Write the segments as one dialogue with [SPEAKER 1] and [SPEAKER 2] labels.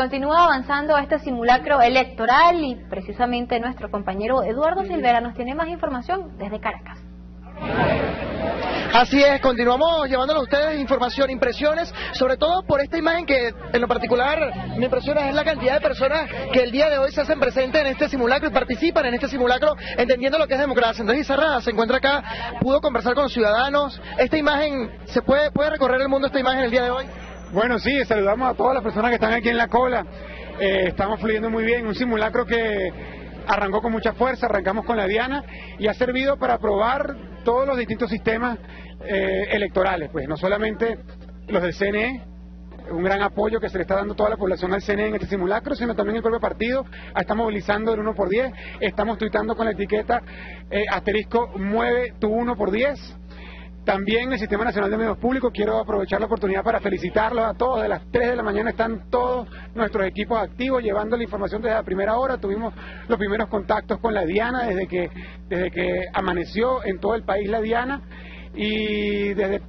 [SPEAKER 1] Continúa avanzando este simulacro electoral y precisamente nuestro compañero Eduardo Silvera nos tiene más información desde Caracas.
[SPEAKER 2] Así es, continuamos llevándole a ustedes información, impresiones, sobre todo por esta imagen que en lo particular me impresiona es la cantidad de personas que el día de hoy se hacen presentes en este simulacro y participan en este simulacro entendiendo lo que es democracia. Andrés Izarra se encuentra acá, pudo conversar con los ciudadanos. Esta imagen, ¿se puede, puede recorrer el mundo esta imagen el día de hoy?
[SPEAKER 3] Bueno, sí, saludamos a todas las personas que están aquí en la cola. Eh, estamos fluyendo muy bien, un simulacro que arrancó con mucha fuerza, arrancamos con la Diana y ha servido para probar todos los distintos sistemas eh, electorales, pues no solamente los del CNE, un gran apoyo que se le está dando toda la población al CNE en este simulacro, sino también el propio partido está movilizando el 1 por 10, estamos tuitando con la etiqueta eh, asterisco mueve tu 1 por 10, también el Sistema Nacional de Medios Públicos, quiero aprovechar la oportunidad para felicitarlos a todos. De las 3 de la mañana están todos nuestros equipos activos llevando la información desde la primera hora. Tuvimos los primeros contactos con la Diana desde que, desde que amaneció en todo el país la Diana y desde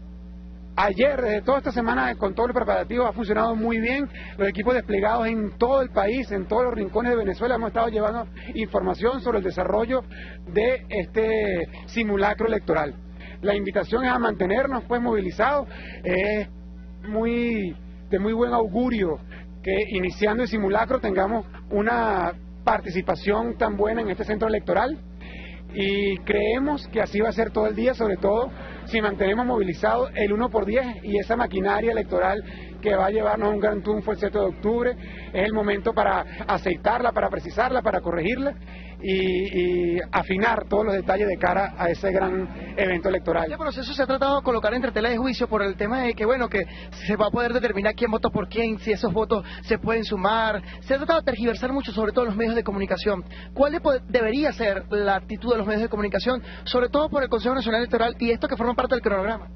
[SPEAKER 3] ayer, desde toda esta semana, con todo el preparativo, ha funcionado muy bien. Los equipos desplegados en todo el país, en todos los rincones de Venezuela, hemos estado llevando información sobre el desarrollo de este simulacro electoral. La invitación es a mantenernos pues movilizados. Es muy de muy buen augurio que iniciando el simulacro tengamos una participación tan buena en este centro electoral. Y creemos que así va a ser todo el día, sobre todo si mantenemos movilizado el 1 por 10 y esa maquinaria electoral que va a llevarnos a un gran triunfo el 7 de octubre, es el momento para aceitarla, para precisarla, para corregirla y, afinar todos los detalles de cara a ese gran evento electoral.
[SPEAKER 2] Este proceso se ha tratado de colocar entre tela de juicio por el tema de que, bueno, que se va a poder determinar quién votó por quién, si esos votos se pueden sumar. Se ha tratado de tergiversar mucho, sobre todo en los medios de comunicación. ¿Cuál debería ser la actitud de los medios de comunicación, sobre todo por el Consejo Nacional Electoral y esto que forma parte del cronograma?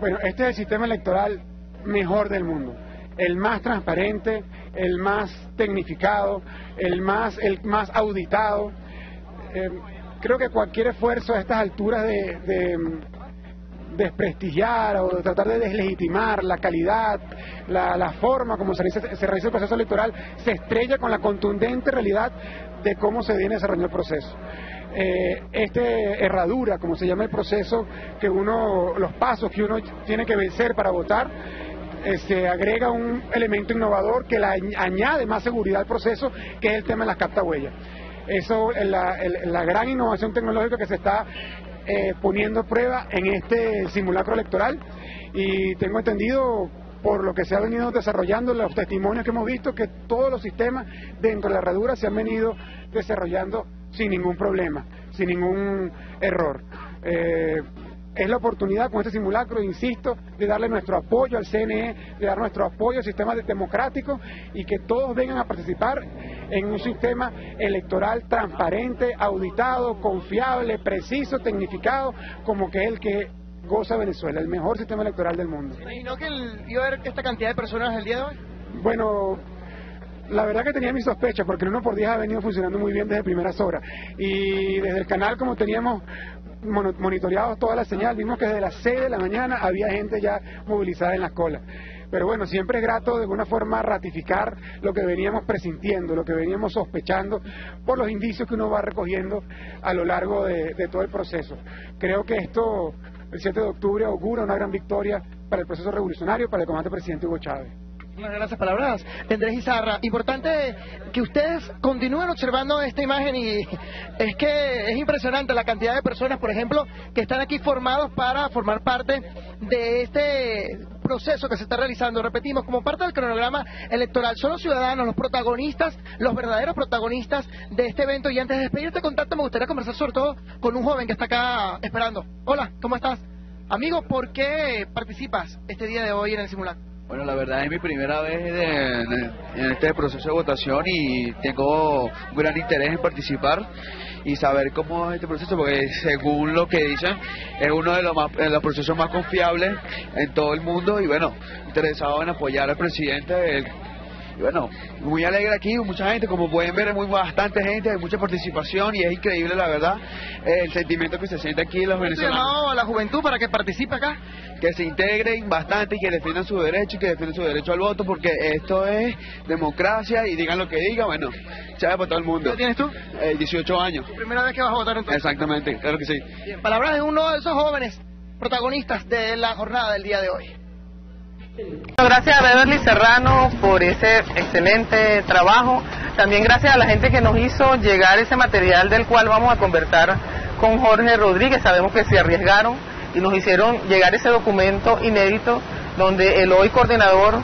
[SPEAKER 3] Bueno, este es el sistema electoral mejor del mundo el más transparente, el más tecnificado, el más, el más auditado. Eh, creo que cualquier esfuerzo a estas alturas de, desprestigiar o de tratar de deslegitimar la calidad, la, forma como se realiza, el proceso electoral, se estrella con la contundente realidad de cómo se viene desarrollando el proceso. Eh, este herradura, como se llama el proceso, que uno, los pasos que uno tiene que vencer para votar, este, agrega un elemento innovador que la, añade más seguridad al proceso, que es el tema de las captahuellas. Eso es la, gran innovación tecnológica que se está eh, poniendo a prueba en este simulacro electoral y tengo entendido por lo que se ha venido desarrollando, los testimonios que hemos visto, que todos los sistemas dentro de la herradura se han venido desarrollando sin ningún problema, sin ningún error. Eh, es la oportunidad con este simulacro, insisto, de darle nuestro apoyo al CNE, de dar nuestro apoyo al sistema democrático y que todos vengan a participar en un sistema electoral transparente, auditado, confiable, preciso, tecnificado, como que es el que goza Venezuela, el mejor sistema electoral del mundo.
[SPEAKER 2] ¿Se imaginó que iba a haber esta cantidad de personas el día de hoy?
[SPEAKER 3] Bueno, la verdad que tenía mis sospechas porque el 1 por 10 ha venido funcionando muy bien desde primeras horas y desde el canal como teníamos monitoreados toda la señal, vimos que desde las 6 de la mañana había gente ya movilizada en las colas. Pero bueno, siempre es grato de alguna forma ratificar lo que veníamos presintiendo, lo que veníamos sospechando por los indicios que uno va recogiendo a lo largo de, de todo el proceso. Creo que esto, el 7 de octubre, augura una gran victoria para el proceso revolucionario, para el comandante presidente Hugo Chávez.
[SPEAKER 2] Muchas gracias, palabras. Andrés Izarra, importante que ustedes continúen observando esta imagen y es que es impresionante la cantidad de personas, por ejemplo, que están aquí formados para formar parte de este proceso que se está realizando, repetimos, como parte del cronograma electoral. Son los ciudadanos, los protagonistas, los verdaderos protagonistas de este evento. Y antes de despedir este contacto, me gustaría conversar sobre todo con un joven que está acá esperando. Hola, ¿cómo estás? Amigo, ¿por qué participas este día de hoy en el simulacro?
[SPEAKER 4] Bueno, la verdad es mi primera vez en, este proceso de votación y tengo un gran interés en participar y saber cómo es este proceso, porque según lo que dicen, es uno de los, más, procesos más confiables en todo el mundo y bueno, interesado en apoyar al presidente Y bueno, muy alegre aquí, mucha gente, como pueden ver, muy bastante gente, hay mucha participación y es increíble la verdad el sentimiento que se siente aquí los venezolanos.
[SPEAKER 2] a la juventud para que participe acá?
[SPEAKER 4] Que se integren bastante y que defiendan su derecho y que defiendan su derecho al voto porque esto es democracia y digan lo que digan, bueno, chave para todo el mundo.
[SPEAKER 2] ¿Qué tienes tú?
[SPEAKER 4] 18 eh, años.
[SPEAKER 2] ¿Primera vez que vas a votar entonces?
[SPEAKER 4] Exactamente, claro que sí.
[SPEAKER 2] palabras de uno de esos jóvenes protagonistas de la jornada del día de hoy.
[SPEAKER 5] Gracias a Beverly Serrano por ese excelente trabajo. También gracias a la gente que nos hizo llegar ese material del cual vamos a conversar con Jorge Rodríguez. Sabemos que se arriesgaron y nos hicieron llegar ese documento inédito donde el hoy coordinador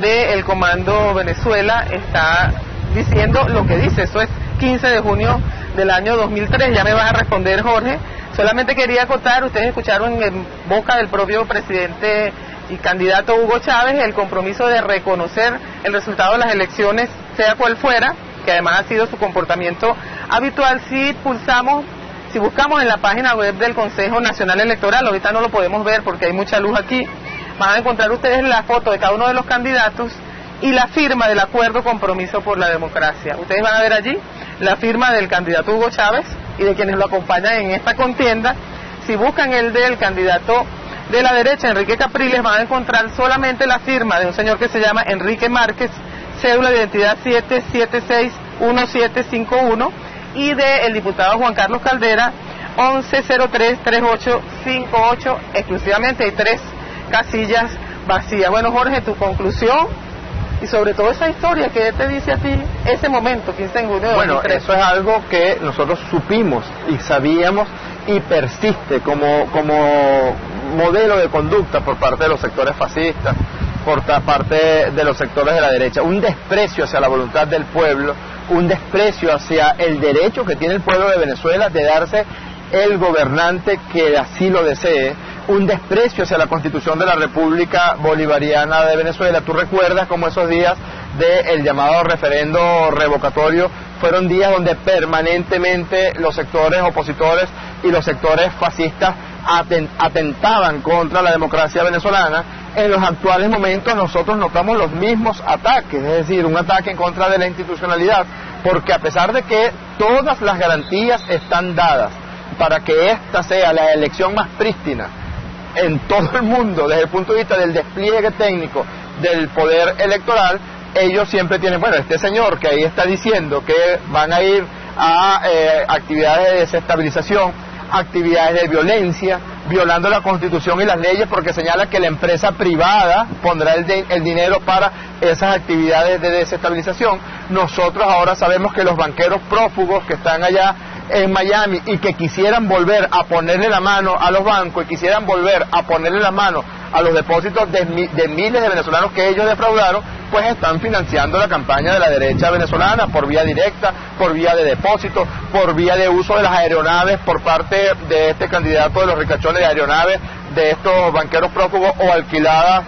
[SPEAKER 5] del Comando Venezuela está diciendo lo que dice. Eso es 15 de junio del año 2003. Ya me vas a responder, Jorge. Solamente quería acotar, ustedes escucharon en boca del propio presidente y candidato Hugo Chávez el compromiso de reconocer el resultado de las elecciones, sea cual fuera, que además ha sido su comportamiento habitual si pulsamos, si buscamos en la página web del Consejo Nacional Electoral, ahorita no lo podemos ver porque hay mucha luz aquí, van a encontrar ustedes la foto de cada uno de los candidatos y la firma del acuerdo compromiso por la democracia. Ustedes van a ver allí la firma del candidato Hugo Chávez y de quienes lo acompañan en esta contienda. Si buscan el del candidato de la derecha, Enrique Capriles, van a encontrar solamente la firma de un señor que se llama Enrique Márquez, cédula de identidad 7761751, y del diputado Juan Carlos Caldera, 11033858, exclusivamente hay tres casillas vacías. Bueno, Jorge, tu conclusión y sobre todo esa historia que te dice a ti ese momento, 15 de junio de
[SPEAKER 6] Bueno, eso es algo que nosotros supimos y sabíamos y persiste como, como modelo de conducta por parte de los sectores fascistas, por parte de los sectores de la derecha, un desprecio hacia la voluntad del pueblo, un desprecio hacia el derecho que tiene el pueblo de Venezuela de darse el gobernante que así lo desee, un desprecio hacia la constitución de la República Bolivariana de Venezuela. Tú recuerdas como esos días del llamado referendo revocatorio fueron días donde permanentemente los sectores opositores y los sectores fascistas atentaban contra la democracia venezolana, en los actuales momentos nosotros notamos los mismos ataques, es decir, un ataque en contra de la institucionalidad, porque a pesar de que todas las garantías están dadas para que esta sea la elección más prístina en todo el mundo desde el punto de vista del despliegue técnico del poder electoral, ellos siempre tienen, bueno, este señor que ahí está diciendo que van a ir a eh, actividades de desestabilización, actividades de violencia, violando la constitución y las leyes porque señala que la empresa privada pondrá el, el, dinero para esas actividades de desestabilización. Nosotros ahora sabemos que los banqueros prófugos que están allá en Miami y que quisieran volver a ponerle la mano a los bancos y quisieran volver a ponerle la mano a los depósitos de, de, miles de venezolanos que ellos defraudaron, pues están financiando la campaña de la derecha venezolana por vía directa, por vía de depósitos, por vía de uso de las aeronaves por parte de este candidato de los ricachones de aeronaves, de estos banqueros prófugos o alquiladas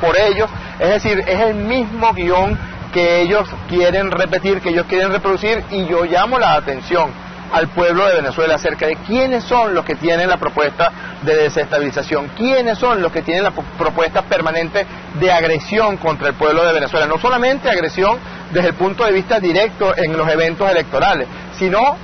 [SPEAKER 6] por ellos. Es decir, es el mismo guion que ellos quieren repetir, que ellos quieren reproducir y yo llamo la atención al pueblo de Venezuela acerca de quiénes son los que tienen la propuesta de desestabilización, quiénes son los que tienen la propuesta permanente de agresión contra el pueblo de Venezuela. No solamente agresión desde el punto de vista directo en los eventos electorales, sino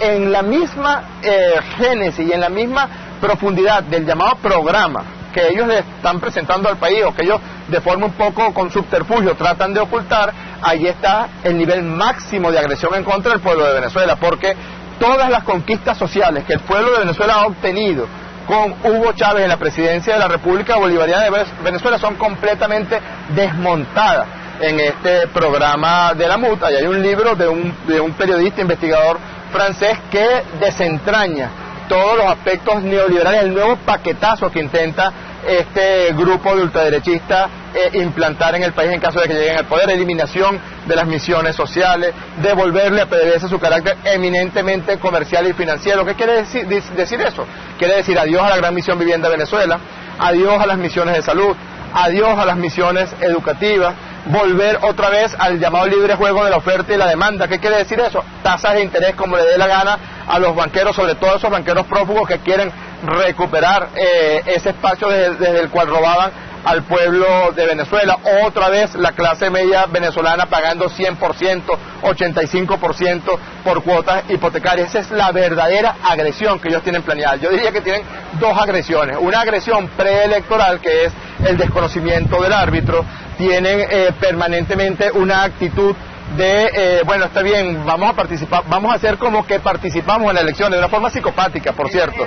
[SPEAKER 6] en la misma eh, génesis y en la misma profundidad del llamado programa que ellos le están presentando al país o que ellos de forma un poco con subterfugio tratan de ocultar, ahí está el nivel máximo de agresión en contra del pueblo de Venezuela, porque todas las conquistas sociales que el pueblo de Venezuela ha obtenido con Hugo Chávez en la presidencia de la República Bolivariana de Venezuela son completamente desmontadas en este programa de la MUTA. Y hay un libro de un, de un periodista investigador francés que desentraña todos los aspectos neoliberales, el nuevo paquetazo que intenta este grupo de ultraderechistas eh, implantar en el país en caso de que lleguen al poder, eliminación de las misiones sociales, devolverle a PDVSA su carácter eminentemente comercial y financiero. ¿Qué quiere decir, decir eso? Quiere decir adiós a la gran misión vivienda Venezuela, adiós a las misiones de salud, adiós a las misiones educativas, volver otra vez al llamado libre juego de la oferta y la demanda. ¿Qué quiere decir eso? Tasas de interés como le dé la gana a los banqueros, sobre todo esos banqueros prófugos que quieren recuperar eh, ese espacio desde, el cual robaban al pueblo de Venezuela, otra vez la clase media venezolana pagando 100%, 85% por cuotas hipotecarias. Esa es la verdadera agresión que ellos tienen planeada. Yo diría que tienen dos agresiones. Una agresión preelectoral, que es el desconocimiento del árbitro, tienen eh, permanentemente una actitud de, eh, bueno, está bien, vamos a participar, vamos a hacer como que participamos en la elección de una forma psicopática, por cierto.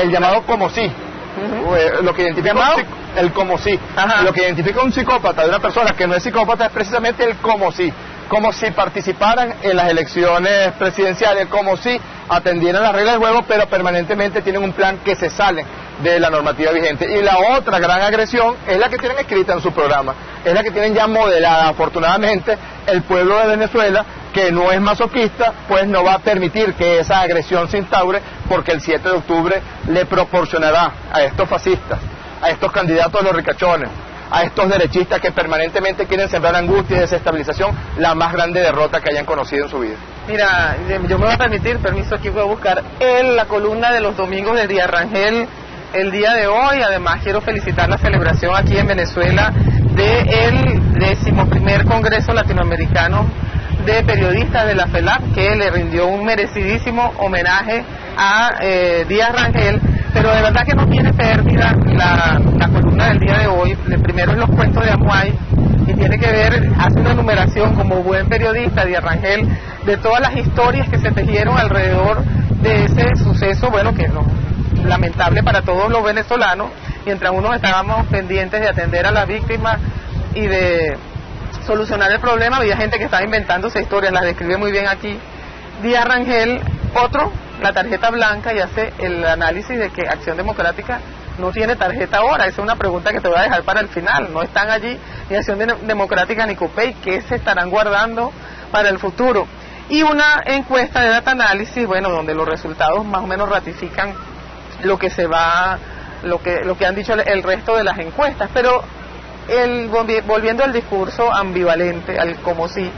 [SPEAKER 6] el, llamado como sí. Lo que identifica el como sí. Lo que identifica un psicópata de una persona que no es psicópata es precisamente el como sí. Como si participaran en las elecciones presidenciales, como si atendieran las reglas del juego, pero permanentemente tienen un plan que se sale de la normativa vigente. Y la otra gran agresión es la que tienen escrita en su programa, es la que tienen ya modelada, afortunadamente, el pueblo de Venezuela, que no es masoquista, pues no va a permitir que esa agresión se instaure, porque el 7 de octubre le proporcionará a estos fascistas, a estos candidatos de los ricachones, a estos derechistas que permanentemente quieren sembrar angustia y desestabilización, la más grande derrota que hayan conocido en su vida.
[SPEAKER 5] Mira, yo me voy a permitir, permiso aquí voy a buscar en la columna de los domingos del día Rangel el día de hoy. Además, quiero felicitar la celebración aquí en Venezuela del decimoprimer Congreso Latinoamericano de Periodistas de la FELAP, que le rindió un merecidísimo homenaje a eh, Díaz Rangel, pero de verdad que no tiene pérdida la, columna del día de hoy. Primero es los cuentos de Amuay, y tiene que ver, hace una enumeración como buen periodista Díaz Rangel de todas las historias que se tejieron alrededor de ese suceso, bueno, que no, lamentable para todos los venezolanos, mientras unos estábamos pendientes de atender a las víctimas y de solucionar el problema, había gente que estaba inventándose historias, las describe muy bien aquí. Díaz Rangel, otro, la tarjeta blanca y hace el análisis de que Acción Democrática no tiene tarjeta ahora. Esa es una pregunta que te voy a dejar para el final. No están allí ni Acción Democrática ni COPEI, ¿qué se estarán guardando para el futuro? Y una encuesta de data análisis, bueno, donde los resultados más o menos ratifican lo que se va, lo que, lo que han dicho el resto de las encuestas. Pero el, volviendo al discurso ambivalente, al como si,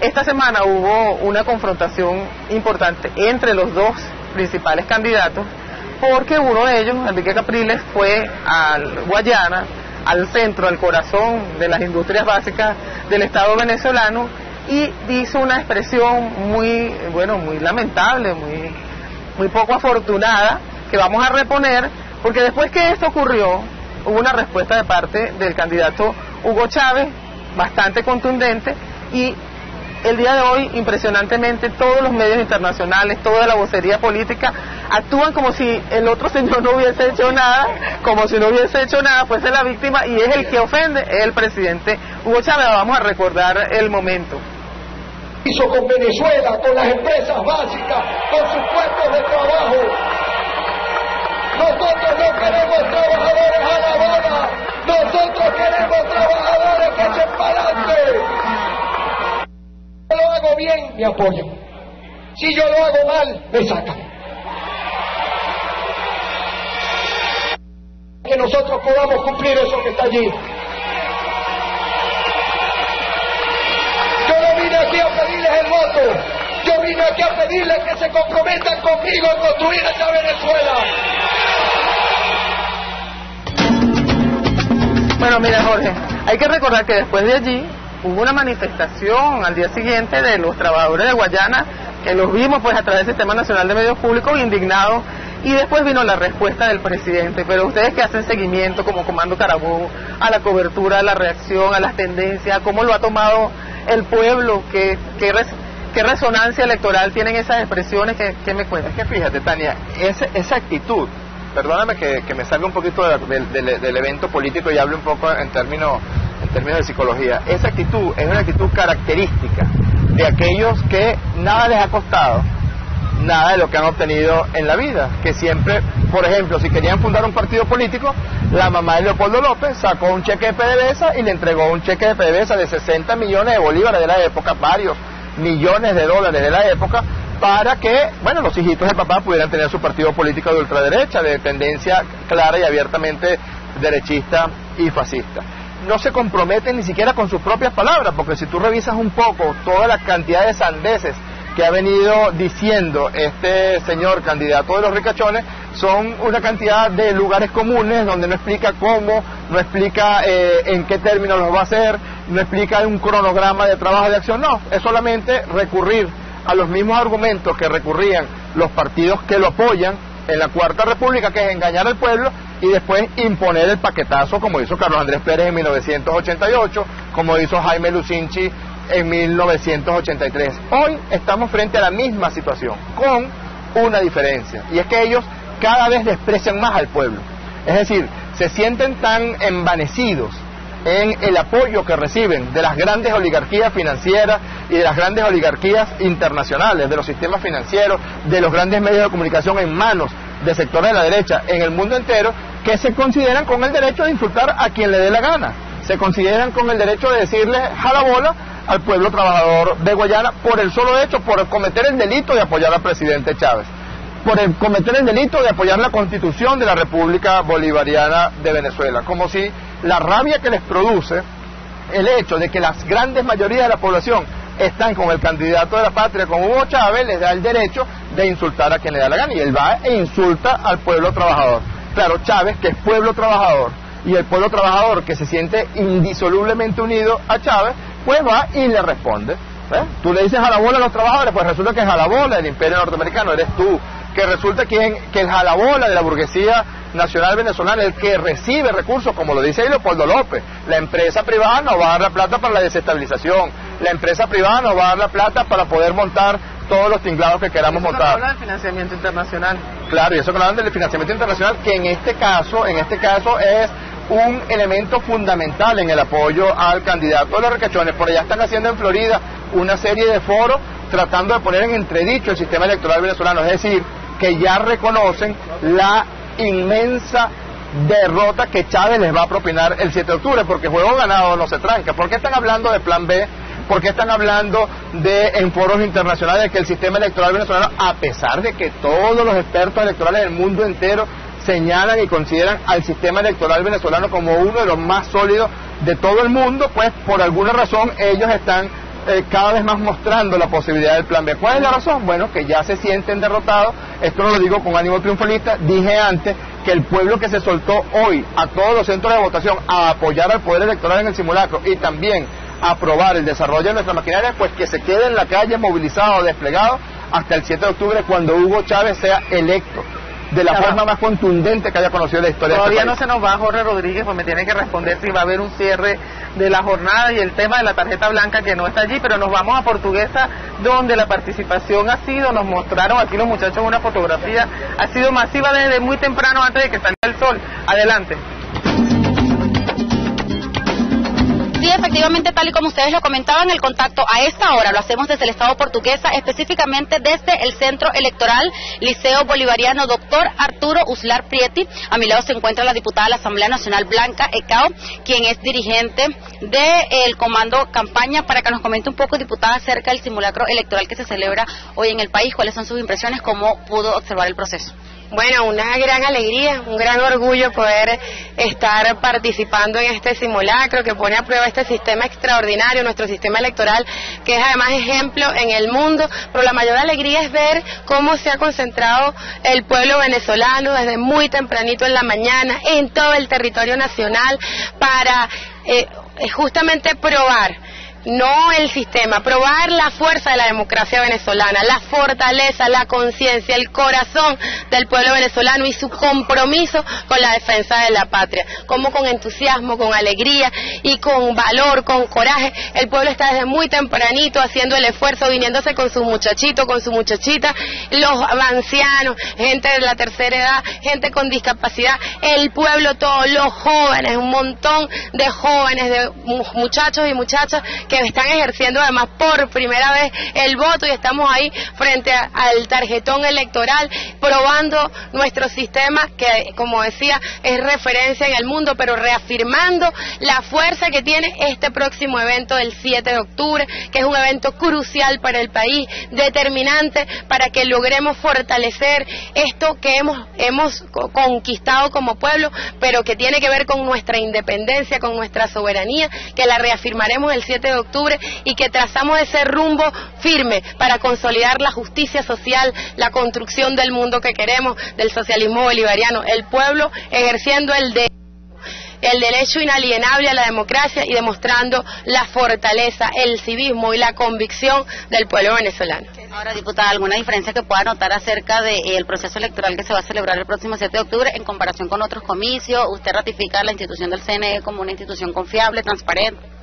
[SPEAKER 5] esta semana hubo una confrontación importante entre los dos principales candidatos, porque uno de ellos, Enrique Capriles, fue al Guayana, al centro, al corazón de las industrias básicas del Estado venezolano y hizo una expresión muy, bueno, muy lamentable, muy, muy poco afortunada que vamos a reponer, porque después que esto ocurrió, hubo una respuesta de parte del candidato Hugo Chávez, bastante contundente, y el día de hoy, impresionantemente, todos los medios internacionales, toda la vocería política, actúan como si el otro señor no hubiese hecho nada, como si no hubiese hecho nada, fuese la víctima, y es el que ofende, es el presidente Hugo Chávez. Vamos a recordar el momento
[SPEAKER 7] hizo con Venezuela, con las empresas básicas, con sus puestos de trabajo, nosotros no queremos trabajadores a la boda. Nosotros queremos trabajadores que. Si yo lo hago bien, me apoyan. Si yo lo hago mal, me sacan. Que nosotros podamos cumplir eso que está allí. Yo no vine aquí a pedirles el voto. Yo vine aquí a pedirles que se comprometan conmigo en construir esa Venezuela.
[SPEAKER 5] Bueno, mira Jorge, hay que recordar que después de allí hubo una manifestación al día siguiente de los trabajadores de Guayana, que los vimos pues a través del Sistema Nacional de Medios Públicos indignados, y después vino la respuesta del presidente. Pero ustedes que hacen seguimiento como Comando Carabobo a la cobertura, a la reacción, a las tendencias, cómo lo ha tomado el pueblo, qué, qué, resonancia electoral tienen esas expresiones, ¿qué, me cuentas?
[SPEAKER 6] Es que fíjate, Tania, esa, esa actitud perdóname que, me salga un poquito del evento político y hable un poco en términos, en términos de psicología. Esa actitud es una actitud característica de aquellos que nada les ha costado nada de lo que han obtenido en la vida, que siempre, por ejemplo, si querían fundar un partido político, la mamá de Leopoldo López sacó un cheque de PDVSA y le entregó un cheque de PDVSA de 60 millones de bolívares de la época, varios millones de dólares de la época, para que, bueno, los hijitos de papá pudieran tener su partido político de ultraderecha, de tendencia clara y abiertamente derechista y fascista. No se comprometen ni siquiera con sus propias palabras, porque si tú revisas un poco toda la cantidad de sandeces que ha venido diciendo este señor candidato de los ricachones, son una cantidad de lugares comunes donde no explica cómo, no explica eh, en qué términos lo va a hacer, no explica un cronograma de trabajo de acción, no, es solamente recurrir a los mismos argumentos que recurrían los partidos que lo apoyan en la Cuarta República, que es engañar al pueblo y después imponer el paquetazo como hizo Carlos Andrés Pérez en 1988, como hizo Jaime Lucinchi en 1983. Hoy estamos frente a la misma situación, con una diferencia, y es que ellos cada vez desprecian más al pueblo. Es decir, se sienten tan envanecidos en el apoyo que reciben de las grandes oligarquías financieras y de las grandes oligarquías internacionales, de los sistemas financieros, de los grandes medios de comunicación en manos de sectores de la derecha en el mundo entero, que se consideran con el derecho de insultar a quien le dé la gana. Se consideran con el derecho de decirle jalabola al pueblo trabajador de Guayana por el solo hecho, por cometer el delito de apoyar al presidente Chávez, por cometer el delito de apoyar la constitución de la República Bolivariana de Venezuela, como si la rabia que les produce el hecho de que las grandes mayorías de la población están con el candidato de la patria, como Hugo Chávez, les da el derecho de insultar a quien le da la gana. Y él va e insulta al pueblo trabajador. Claro, Chávez, que es pueblo trabajador, y el pueblo trabajador que se siente indisolublemente unido a Chávez, pues va y le responde. ¿eh? Tú le dices a la bola a los trabajadores, pues resulta que es a la bola del imperio norteamericano, eres tú. Que resulta que, que el jalabola de la burguesía nacional venezolana, el que recibe recursos, como lo dice Leopoldo López. La empresa privada no va a dar la plata para la desestabilización. La empresa privada no va a dar la plata para poder montar todos los tinglados que queramos
[SPEAKER 5] Eso
[SPEAKER 6] montar.
[SPEAKER 5] habla del financiamiento internacional.
[SPEAKER 6] Claro, y eso que hablan del financiamiento internacional, que en este caso, en este caso es un elemento fundamental en el apoyo al candidato de los recachones. Por allá están haciendo en Florida una serie de foros tratando de poner en entredicho el sistema electoral venezolano, es decir, que ya reconocen la inmensa derrota que Chávez les va a propinar el 7 de octubre, porque juego ganado no se tranca. ¿Por qué están hablando de plan B? ¿Por qué están hablando de en foros internacionales que el sistema electoral venezolano, a pesar de que todos los expertos electorales del mundo entero señalan y consideran al sistema electoral venezolano como uno de los más sólidos de todo el mundo, pues por alguna razón ellos están eh, cada vez más mostrando la posibilidad del plan B. ¿Cuál es la razón? Bueno, que ya se sienten derrotados. Esto no lo digo con ánimo triunfalista. Dije antes que el pueblo que se soltó hoy a todos los centros de votación a apoyar al poder electoral en el simulacro y también aprobar el desarrollo de nuestra maquinaria, pues que se quede en la calle movilizado, desplegado hasta el 7 de octubre cuando Hugo Chávez sea electo de la forma más contundente que haya conocido la historia
[SPEAKER 5] Todavía
[SPEAKER 6] de
[SPEAKER 5] no
[SPEAKER 6] este
[SPEAKER 5] se nos va Jorge Rodríguez, pues me tiene que responder si va a haber un cierre de la jornada y el tema de la tarjeta blanca que no está allí, pero nos vamos a Portuguesa, donde la participación ha sido, nos mostraron aquí los muchachos una fotografía, ha sido masiva desde muy temprano antes de que salga el sol. Adelante.
[SPEAKER 8] Efectivamente, tal y como ustedes lo comentaban, el contacto a esta hora lo hacemos desde el Estado portuguesa, específicamente desde el Centro Electoral Liceo Bolivariano Doctor Arturo Uslar Prieti. A mi lado se encuentra la diputada de la Asamblea Nacional Blanca Ecao, quien es dirigente del Comando Campaña, para que nos comente un poco, diputada, acerca del simulacro electoral que se celebra hoy en el país. ¿Cuáles son sus impresiones? ¿Cómo pudo observar el proceso?
[SPEAKER 9] Bueno, una gran alegría, un gran orgullo poder estar participando en este simulacro que pone a prueba este sistema extraordinario, nuestro sistema electoral, que es además ejemplo en el mundo, pero la mayor alegría es ver cómo se ha concentrado el pueblo venezolano desde muy tempranito en la mañana en todo el territorio nacional para eh, justamente probar no el sistema, probar la fuerza de la democracia venezolana, la fortaleza, la conciencia, el corazón del pueblo venezolano y su compromiso con la defensa de la patria. Como con entusiasmo, con alegría y con valor, con coraje, el pueblo está desde muy tempranito haciendo el esfuerzo, viniéndose con su muchachito, con su muchachita, los ancianos, gente de la tercera edad, gente con discapacidad, el pueblo todo, los jóvenes, un montón de jóvenes, de mu- muchachos y muchachas que están ejerciendo además por primera vez el voto y estamos ahí frente al tarjetón electoral probando nuestro sistema que como decía es referencia en el mundo pero reafirmando la fuerza que tiene este próximo evento del 7 de octubre que es un evento crucial para el país determinante para que logremos fortalecer esto que hemos hemos co- conquistado como pueblo pero que tiene que ver con nuestra independencia con nuestra soberanía que la reafirmaremos el 7 de de octubre y que trazamos ese rumbo firme para consolidar la justicia social, la construcción del mundo que queremos, del socialismo bolivariano, el pueblo ejerciendo el de el derecho inalienable a la democracia y demostrando la fortaleza, el civismo y la convicción del pueblo venezolano.
[SPEAKER 8] Ahora, diputada, ¿alguna diferencia que pueda notar acerca del proceso electoral que se va a celebrar el próximo 7 de octubre en comparación con otros comicios? ¿Usted ratifica la institución del CNE como una institución confiable, transparente?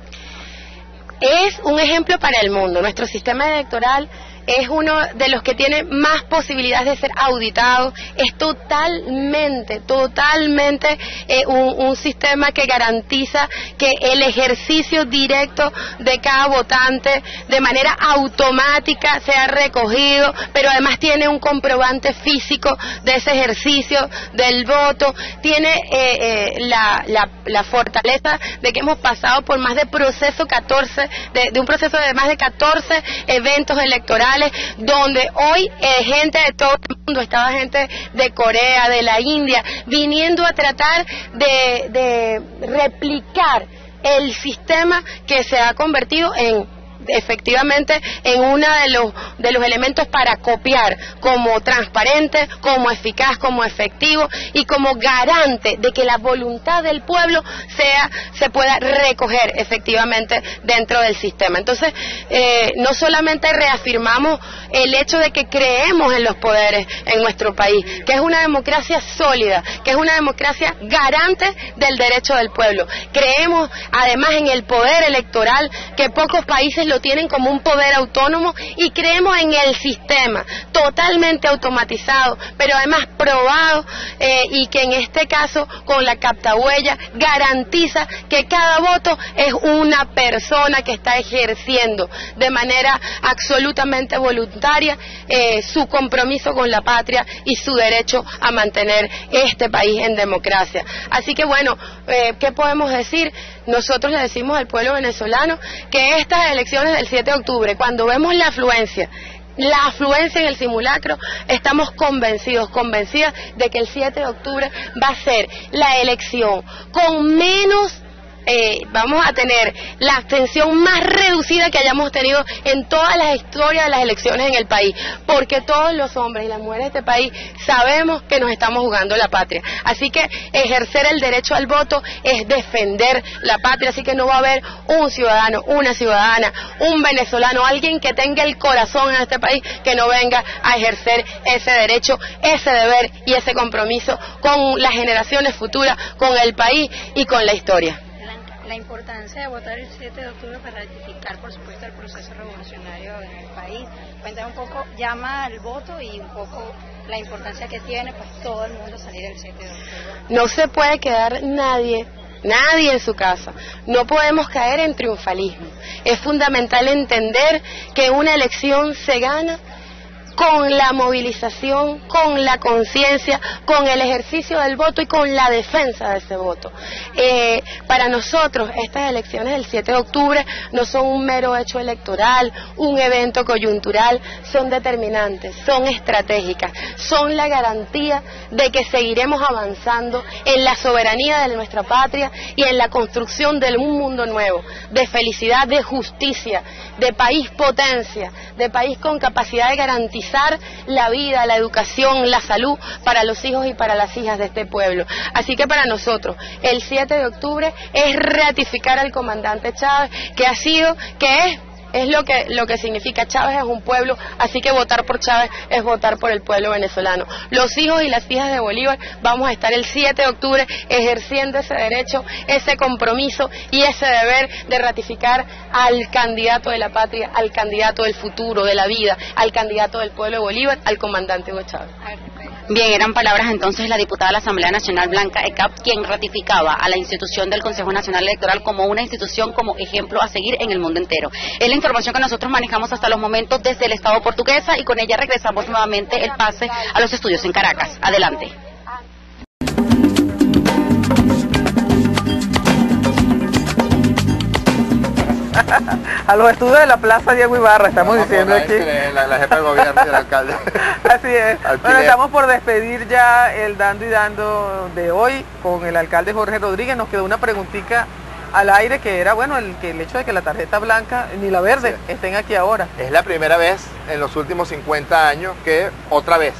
[SPEAKER 9] Es un ejemplo para el mundo. Nuestro sistema electoral es uno de los que tiene más posibilidades de ser auditado, es totalmente, totalmente eh, un, sistema que garantiza que el ejercicio directo de cada votante de manera automática sea recogido, pero además tiene un comprobante físico de ese ejercicio del voto, tiene eh, eh, la, fortaleza de que hemos pasado por más de proceso 14, de, de un proceso de más de 14 eventos electorales donde hoy eh, gente de todo el mundo, estaba gente de Corea, de la India, viniendo a tratar de, de replicar el sistema que se ha convertido en efectivamente en uno de los, de los elementos para copiar como transparente, como eficaz, como efectivo y como garante de que la voluntad del pueblo sea, se pueda recoger efectivamente dentro del sistema. Entonces, eh, no solamente reafirmamos el hecho de que creemos en los poderes en nuestro país, que es una democracia sólida, que es una democracia garante del derecho del pueblo. Creemos además en el poder electoral que pocos países lo tienen como un poder autónomo y creemos en el sistema totalmente automatizado, pero además probado eh, y que en este caso con la captahuella garantiza que cada voto es una persona que está ejerciendo de manera absolutamente voluntaria eh, su compromiso con la patria y su derecho a mantener este país en democracia. Así que bueno, eh, ¿qué podemos decir? Nosotros le decimos al pueblo venezolano que estas elecciones del 7 de octubre, cuando vemos la afluencia, la afluencia en el simulacro, estamos convencidos, convencidas de que el 7 de octubre va a ser la elección con menos eh, vamos a tener la abstención más reducida que hayamos tenido en todas las historias de las elecciones en el país, porque todos los hombres y las mujeres de este país sabemos que nos estamos jugando la patria. Así que ejercer el derecho al voto es defender la patria, así que no va a haber un ciudadano, una ciudadana, un venezolano, alguien que tenga el corazón en este país que no venga a ejercer ese derecho, ese deber y ese compromiso con las generaciones futuras, con el país y con la historia
[SPEAKER 1] la importancia de votar el 7 de octubre para ratificar, por supuesto, el proceso revolucionario en el país. Cuéntame un poco, llama al voto y un poco la importancia que tiene pues todo el mundo salir el 7 de octubre.
[SPEAKER 9] No se puede quedar nadie nadie en su casa. No podemos caer en triunfalismo. Es fundamental entender que una elección se gana con la movilización, con la conciencia, con el ejercicio del voto y con la defensa de ese voto. Eh, para nosotros, estas elecciones del 7 de octubre no son un mero hecho electoral, un evento coyuntural, son determinantes, son estratégicas, son la garantía de que seguiremos avanzando en la soberanía de nuestra patria y en la construcción de un mundo nuevo, de felicidad, de justicia, de país potencia, de país con capacidad de garantizar la vida, la educación, la salud para los hijos y para las hijas de este pueblo. Así que para nosotros, el 7 de octubre es ratificar al comandante Chávez, que ha sido, que es es lo que, lo que significa Chávez es un pueblo, así que votar por Chávez es votar por el pueblo venezolano. Los hijos y las hijas de Bolívar vamos a estar el 7 de octubre ejerciendo ese derecho, ese compromiso y ese deber de ratificar al candidato de la patria, al candidato del futuro, de la vida, al candidato del pueblo de Bolívar, al comandante Hugo Chávez.
[SPEAKER 8] Bien, eran palabras entonces la diputada de la Asamblea Nacional Blanca ECAP, quien ratificaba a la institución del Consejo Nacional Electoral como una institución como ejemplo a seguir en el mundo entero. Es la información que nosotros manejamos hasta los momentos desde el Estado portuguesa y con ella regresamos nuevamente el pase a los estudios en Caracas. Adelante.
[SPEAKER 5] A los estudios de la Plaza Diego Ibarra, estamos diciendo aquí.
[SPEAKER 6] La, jefa del gobierno y el alcalde.
[SPEAKER 5] Así es. Bueno, estamos por despedir ya el dando y dando de hoy con el alcalde Jorge Rodríguez. Nos quedó una preguntita al aire que era, bueno, el, que el hecho de que la tarjeta blanca ni la verde estén aquí ahora.
[SPEAKER 6] Es la primera vez en los últimos 50 años que otra vez,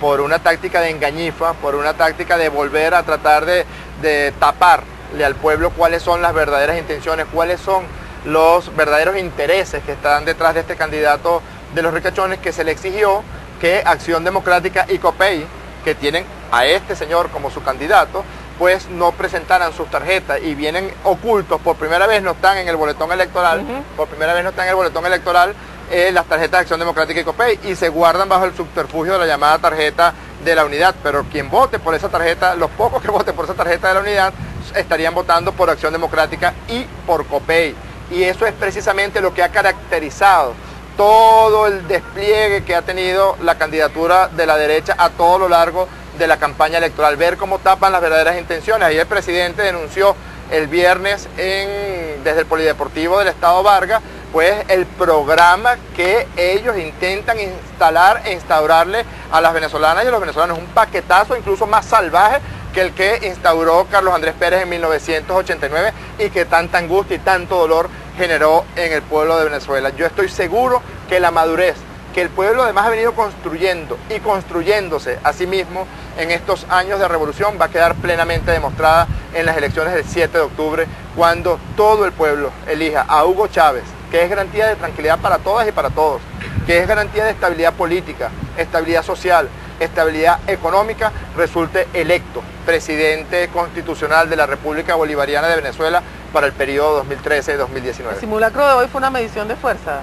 [SPEAKER 6] por una táctica de engañifa, por una táctica de volver a tratar de, de taparle al pueblo cuáles son las verdaderas intenciones, cuáles son los verdaderos intereses que están detrás de este candidato de los ricachones que se le exigió que Acción Democrática y COPEI, que tienen a este señor como su candidato, pues no presentaran sus tarjetas y vienen ocultos, por primera vez no están en el boletón electoral, por primera vez no están en el boletón electoral eh, las tarjetas de Acción Democrática y COPEI y se guardan bajo el subterfugio de la llamada tarjeta de la unidad, pero quien vote por esa tarjeta, los pocos que voten por esa tarjeta de la unidad, estarían votando por Acción Democrática y por COPEI. Y eso es precisamente lo que ha caracterizado todo el despliegue que ha tenido la candidatura de la derecha a todo lo largo de la campaña electoral, ver cómo tapan las verdaderas intenciones. Ahí el presidente denunció el viernes desde el Polideportivo del Estado Vargas, pues el programa que ellos intentan instalar e instaurarle a las venezolanas y a los venezolanos, un paquetazo incluso más salvaje que el que instauró Carlos Andrés Pérez en 1989 y que tanta angustia y tanto dolor generó en el pueblo de Venezuela. Yo estoy seguro que la madurez que el pueblo además ha venido construyendo y construyéndose a sí mismo en estos años de revolución va a quedar plenamente demostrada en las elecciones del 7 de octubre, cuando todo el pueblo elija a Hugo Chávez, que es garantía de tranquilidad para todas y para todos, que es garantía de estabilidad política, estabilidad social, estabilidad económica, resulte electo presidente constitucional de la República Bolivariana de Venezuela para el periodo 2013-2019.
[SPEAKER 5] ¿El simulacro de hoy fue una medición de fuerza?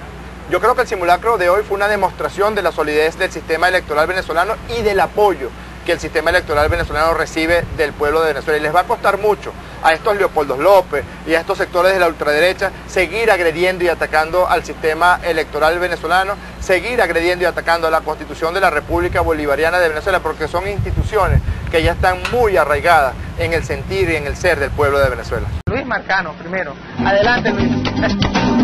[SPEAKER 6] Yo creo que el simulacro de hoy fue una demostración de la solidez del sistema electoral venezolano y del apoyo que el sistema electoral venezolano recibe del pueblo de Venezuela. Y les va a costar mucho a estos Leopoldos López y a estos sectores de la ultraderecha seguir agrediendo y atacando al sistema electoral venezolano, seguir agrediendo y atacando a la constitución de la República Bolivariana de Venezuela, porque son instituciones que ya están muy arraigadas en el sentir y en el ser del pueblo de Venezuela.
[SPEAKER 5] Luis Marcano, primero. Adelante, Luis.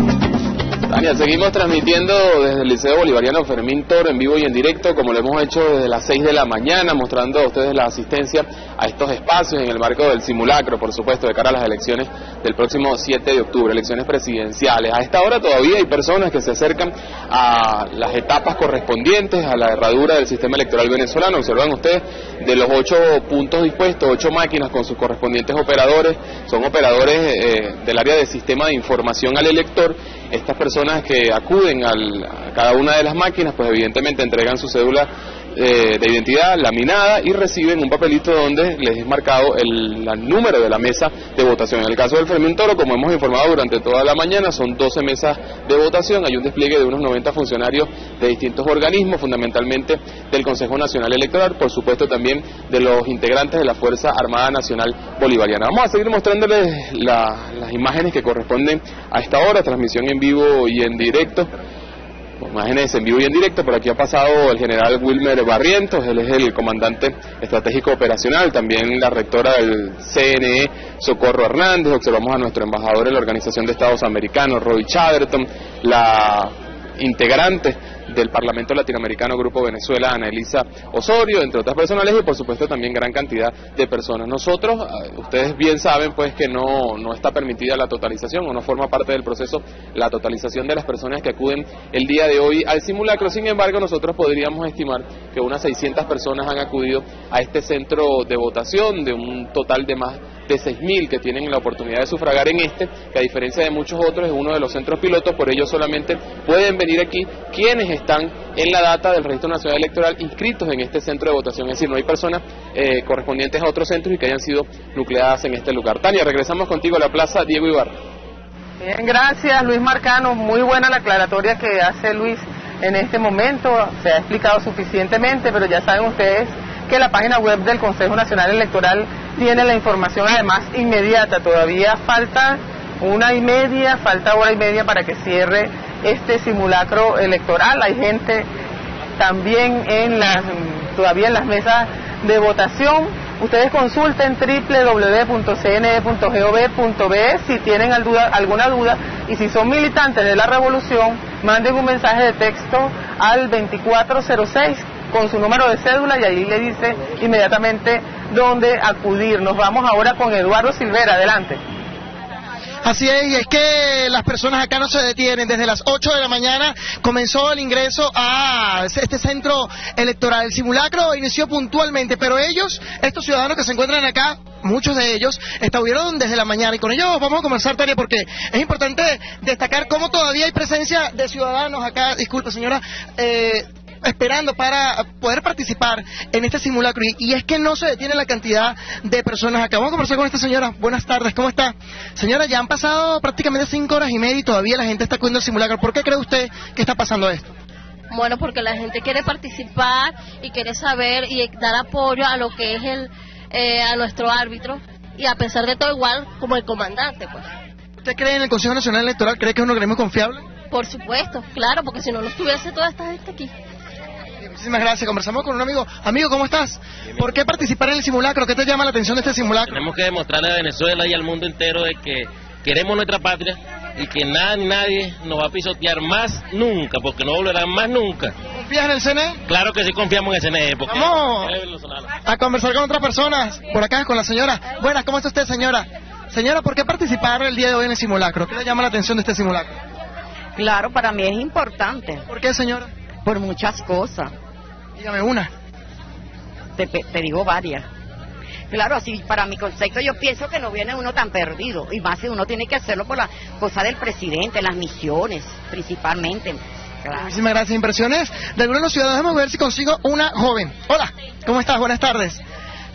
[SPEAKER 10] Tania, seguimos transmitiendo desde el Liceo Bolivariano Fermín Toro en vivo y en directo, como lo hemos hecho desde las 6 de la mañana, mostrando a ustedes la asistencia a estos espacios en el marco del simulacro, por supuesto, de cara a las elecciones del próximo 7 de octubre, elecciones presidenciales. A esta hora todavía hay personas que se acercan a las etapas correspondientes a la herradura del sistema electoral venezolano. Observan ustedes, de los ocho puntos dispuestos, ocho máquinas con sus correspondientes operadores, son operadores eh, del área de sistema de información al elector. Estas personas que acuden al, a cada una de las máquinas, pues evidentemente entregan su cédula eh, de identidad laminada y reciben un papelito donde les es marcado el, número de la mesa de votación. En el caso del Fermín Toro, como hemos informado durante toda la mañana, son 12 mesas de votación, hay un despliegue de unos 90 funcionarios de distintos organismos, fundamentalmente del Consejo Nacional Electoral, por supuesto también de los integrantes de la Fuerza Armada Nacional Bolivariana. Vamos a seguir mostrándoles las imágenes que corresponden a esta hora, transmisión en vivo y en directo imágenes en vivo y en directo. Por aquí ha pasado el general Wilmer Barrientos, él es el comandante estratégico operacional, también la rectora del CNE, Socorro Hernández. Observamos a nuestro embajador en la Organización de Estados Americanos, Roy Chatterton, la integrante del Parlamento Latinoamericano Grupo Venezuela, Ana Elisa Osorio, entre otras personales, y por supuesto también gran cantidad de personas. Nosotros, eh, ustedes bien saben pues que no, no está permitida la totalización o no forma parte del proceso la totalización de las personas que acuden el día de hoy al simulacro. Sin embargo, nosotros podríamos estimar que unas 600 personas han acudido a este centro de votación de un total de más de 6.000 que tienen la oportunidad de sufragar en este, que a diferencia de muchos otros es uno de los centros pilotos, por ello solamente pueden venir aquí quienes están en la data del Registro Nacional Electoral inscritos en este centro de votación, es decir, no hay personas eh, correspondientes a otros centros y que hayan sido nucleadas en este lugar. Tania, regresamos contigo a la Plaza Diego Ibarra.
[SPEAKER 5] Bien, gracias Luis Marcano, muy buena la aclaratoria que hace Luis en este momento, se ha explicado suficientemente, pero ya saben ustedes que la página web del Consejo Nacional Electoral tiene la información además inmediata, todavía falta una y media, falta hora y media para que cierre este simulacro electoral. Hay gente también en las, todavía en las mesas de votación. Ustedes consulten www.cne.gov.be si tienen alguna duda y si son militantes de la revolución, manden un mensaje de texto al 2406 con su número de cédula y ahí le dice inmediatamente dónde acudir. Nos vamos ahora con Eduardo Silvera, adelante.
[SPEAKER 2] Así es, y es que las personas acá no se detienen. Desde las 8 de la mañana comenzó el ingreso a este centro electoral. El simulacro inició puntualmente, pero ellos, estos ciudadanos que se encuentran acá, muchos de ellos, estuvieron desde la mañana. Y con ellos vamos a conversar, Tania, porque es importante destacar cómo todavía hay presencia de ciudadanos acá. Disculpe, señora. Eh, esperando para poder participar en este simulacro. Y, es que no se detiene la cantidad de personas acá. Vamos a conversar con esta señora. Buenas tardes, ¿cómo está? Señora, ya han pasado prácticamente cinco horas y media y todavía la gente está acudiendo al simulacro. ¿Por qué cree usted que está pasando esto?
[SPEAKER 11] Bueno, porque la gente quiere participar y quiere saber y dar apoyo a lo que es el eh, a nuestro árbitro y a pesar de todo igual como el comandante, pues.
[SPEAKER 2] ¿Usted cree en el Consejo Nacional Electoral? ¿Cree que es un organismo confiable?
[SPEAKER 11] Por supuesto, claro, porque si no, no estuviese toda esta gente aquí.
[SPEAKER 2] Muchísimas gracias. Conversamos con un amigo. Amigo, ¿cómo estás? ¿Por qué participar en el simulacro? ¿Qué te llama la atención de este simulacro?
[SPEAKER 12] Tenemos que demostrarle a Venezuela y al mundo entero de que queremos nuestra patria y que nada ni nadie nos va a pisotear más nunca, porque no volverán más nunca.
[SPEAKER 2] ¿Confías en el CNE?
[SPEAKER 12] Claro que sí confiamos en el CNE. Porque
[SPEAKER 2] Vamos a conversar con otras personas. Por acá, con la señora. Buenas, ¿cómo está usted, señora? Señora, ¿por qué participar el día de hoy en el simulacro? ¿Qué le llama la atención de este simulacro?
[SPEAKER 13] Claro, para mí es importante.
[SPEAKER 2] ¿Por qué, señora?
[SPEAKER 13] Por muchas cosas.
[SPEAKER 2] Dígame una.
[SPEAKER 13] Te, te digo varias. Claro, así para mi concepto yo pienso que no viene uno tan perdido, y más si uno tiene que hacerlo por la cosa del presidente, las misiones principalmente.
[SPEAKER 2] Muchísimas gracias. Impresiones de algunos de los ciudadanos. Vamos a ver si consigo una joven. Hola, ¿cómo estás? Buenas tardes.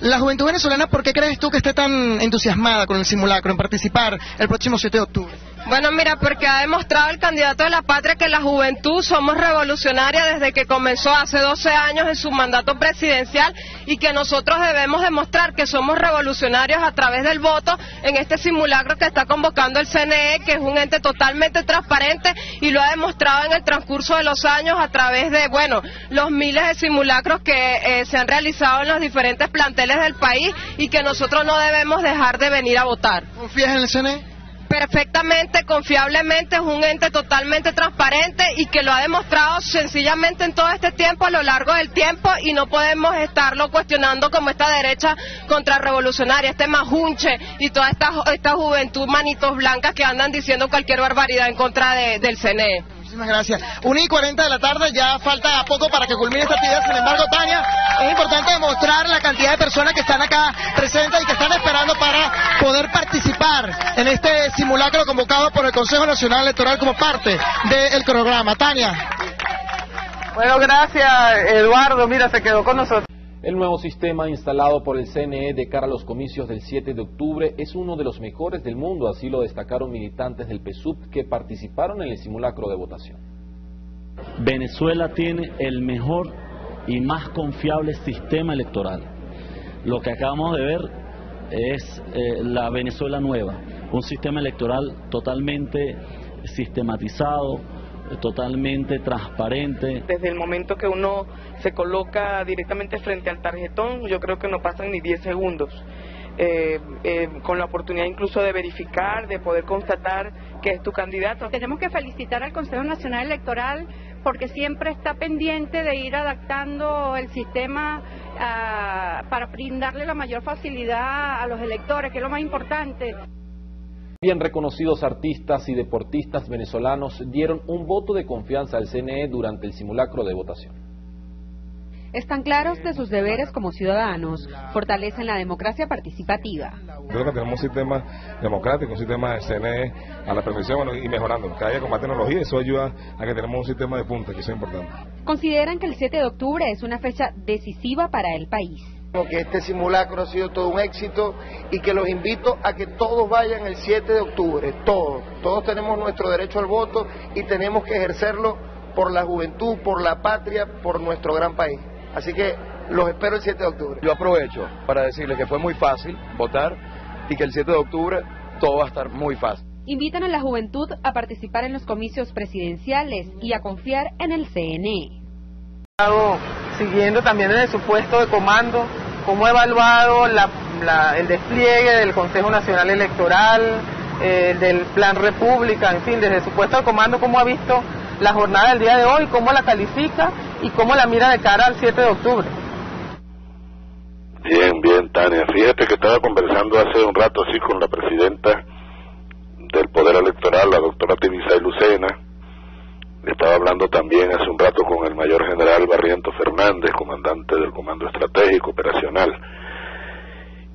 [SPEAKER 2] La juventud venezolana, ¿por qué crees tú que esté tan entusiasmada con el simulacro en participar el próximo 7 de octubre?
[SPEAKER 14] Bueno, mira, porque ha demostrado el candidato de la patria que la juventud somos revolucionaria desde que comenzó hace 12 años en su mandato presidencial y que nosotros debemos demostrar que somos revolucionarios a través del voto en este simulacro que está convocando el CNE, que es un ente totalmente transparente y lo ha demostrado en el transcurso de los años a través de, bueno, los miles de simulacros que eh, se han realizado en los diferentes planteles del país y que nosotros no debemos dejar de venir a votar.
[SPEAKER 2] ¿Confías en el CNE?
[SPEAKER 14] Perfectamente, confiablemente, es un ente totalmente transparente y que lo ha demostrado sencillamente en todo este tiempo, a lo largo del tiempo, y no podemos estarlo cuestionando como esta derecha contrarrevolucionaria, este majunche y toda esta, esta juventud manitos blancas que andan diciendo cualquier barbaridad en contra del CNE.
[SPEAKER 2] Muchísimas gracias. 1 y 40 de la tarde, ya falta poco para que culmine esta actividad. Sin embargo, Tania, es importante demostrar la cantidad de personas que están acá presentes y que están esperando para poder participar en este simulacro convocado por el Consejo Nacional Electoral como parte del programa. Tania.
[SPEAKER 5] Bueno, gracias, Eduardo. Mira, se quedó con nosotros.
[SPEAKER 15] El nuevo sistema instalado por el CNE de cara a los comicios del 7 de octubre es uno de los mejores del mundo, así lo destacaron militantes del PSUV que participaron en el simulacro de votación.
[SPEAKER 16] Venezuela tiene el mejor y más confiable sistema electoral. Lo que acabamos de ver es eh, la Venezuela nueva, un sistema electoral totalmente sistematizado, totalmente transparente.
[SPEAKER 5] Desde el momento que uno se coloca directamente frente al tarjetón, yo creo que no pasan ni 10 segundos. Eh, eh, con la oportunidad incluso de verificar, de poder constatar que es tu candidato.
[SPEAKER 17] Tenemos que felicitar al Consejo Nacional Electoral porque siempre está pendiente de ir adaptando el sistema ah, para brindarle la mayor facilidad a los electores, que es lo más importante.
[SPEAKER 15] Bien reconocidos artistas y deportistas venezolanos dieron un voto de confianza al CNE durante el simulacro de votación.
[SPEAKER 18] Están claros de sus deberes como ciudadanos, fortalecen la democracia participativa.
[SPEAKER 19] Creo que tenemos un sistema democrático, un sistema de CNE a la perfección y mejorando. Cada día con más tecnología, eso ayuda a que tenemos un sistema de punta, que es importante.
[SPEAKER 18] Consideran que el 7 de octubre es una fecha decisiva para el país
[SPEAKER 7] que este simulacro ha sido todo un éxito y que los invito a que todos vayan el 7 de octubre, todos. Todos tenemos nuestro derecho al voto y tenemos que ejercerlo por la juventud, por la patria, por nuestro gran país. Así que los espero el 7 de octubre.
[SPEAKER 20] Yo aprovecho para decirles que fue muy fácil votar y que el 7 de octubre todo va a estar muy fácil.
[SPEAKER 18] Invitan a la juventud a participar en los comicios presidenciales y a confiar en el CNE.
[SPEAKER 5] Siguiendo también en el supuesto de comando cómo ha evaluado el despliegue del Consejo Nacional Electoral, eh, del Plan República, en fin, desde su puesto de comando, cómo ha visto la jornada del día de hoy, cómo la califica y cómo la mira de cara al 7 de octubre.
[SPEAKER 21] Bien, bien, Tania. Fíjate que estaba conversando hace un rato así con la presidenta del Poder Electoral, la doctora Tibisay Lucena. Estaba hablando también hace un rato con el mayor general Barriento Fernández, comandante del Comando Estratégico Operacional.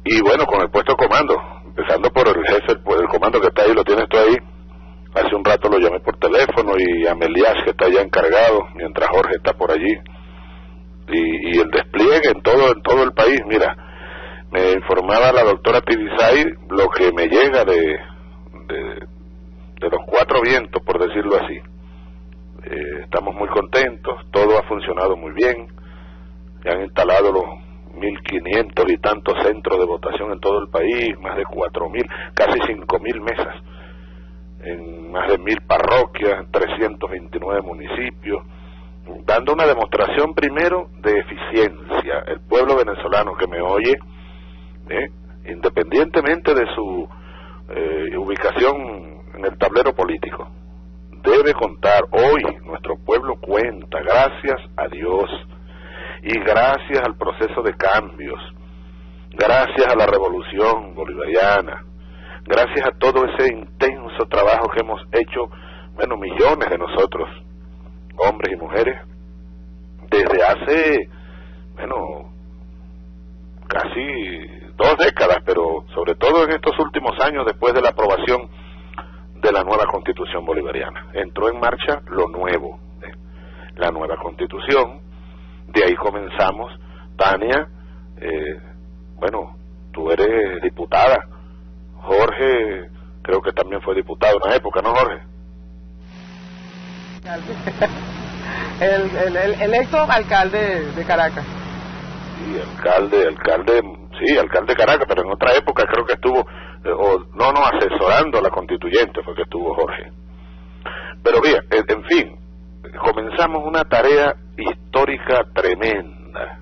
[SPEAKER 21] Y bueno, con el puesto de comando, empezando por el jefe del comando que está ahí, lo tienes tú ahí. Hace un rato lo llamé por teléfono y a Melias, que está ya encargado, mientras Jorge está por allí. Y, y el despliegue en todo, en todo el país, mira, me informaba la doctora Tibisay lo que me llega de, de los cuatro vientos, por decirlo así. Eh, estamos muy contentos, todo ha funcionado muy bien, ya han instalado los 1.500 y tantos centros de votación en todo el país, más de 4.000, casi 5.000 mesas, en más de 1.000 parroquias, 329 municipios, dando una demostración primero de eficiencia. El pueblo venezolano que me oye, eh, independientemente de su eh, ubicación en el tablero político, debe contar hoy, nuestro pueblo cuenta, gracias a Dios. Y gracias al proceso de cambios, gracias a la revolución bolivariana, gracias a todo ese intenso trabajo que hemos hecho, bueno, millones de nosotros, hombres y mujeres, desde hace, bueno, casi dos décadas, pero sobre todo en estos últimos años después de la aprobación de la nueva constitución bolivariana. Entró en marcha lo nuevo, ¿eh? la nueva constitución, de ahí comenzamos. Tania, eh, bueno, tú eres diputada, Jorge creo que también fue diputado en una época, ¿no Jorge?
[SPEAKER 5] El, el, el electo alcalde de Caracas.
[SPEAKER 21] Sí, alcalde, alcalde, sí, alcalde de Caracas, pero en otra época creo que estuvo, o no, no, asesorando a la constituyente fue que estuvo Jorge. Pero bien, en, en fin, comenzamos una tarea histórica tremenda,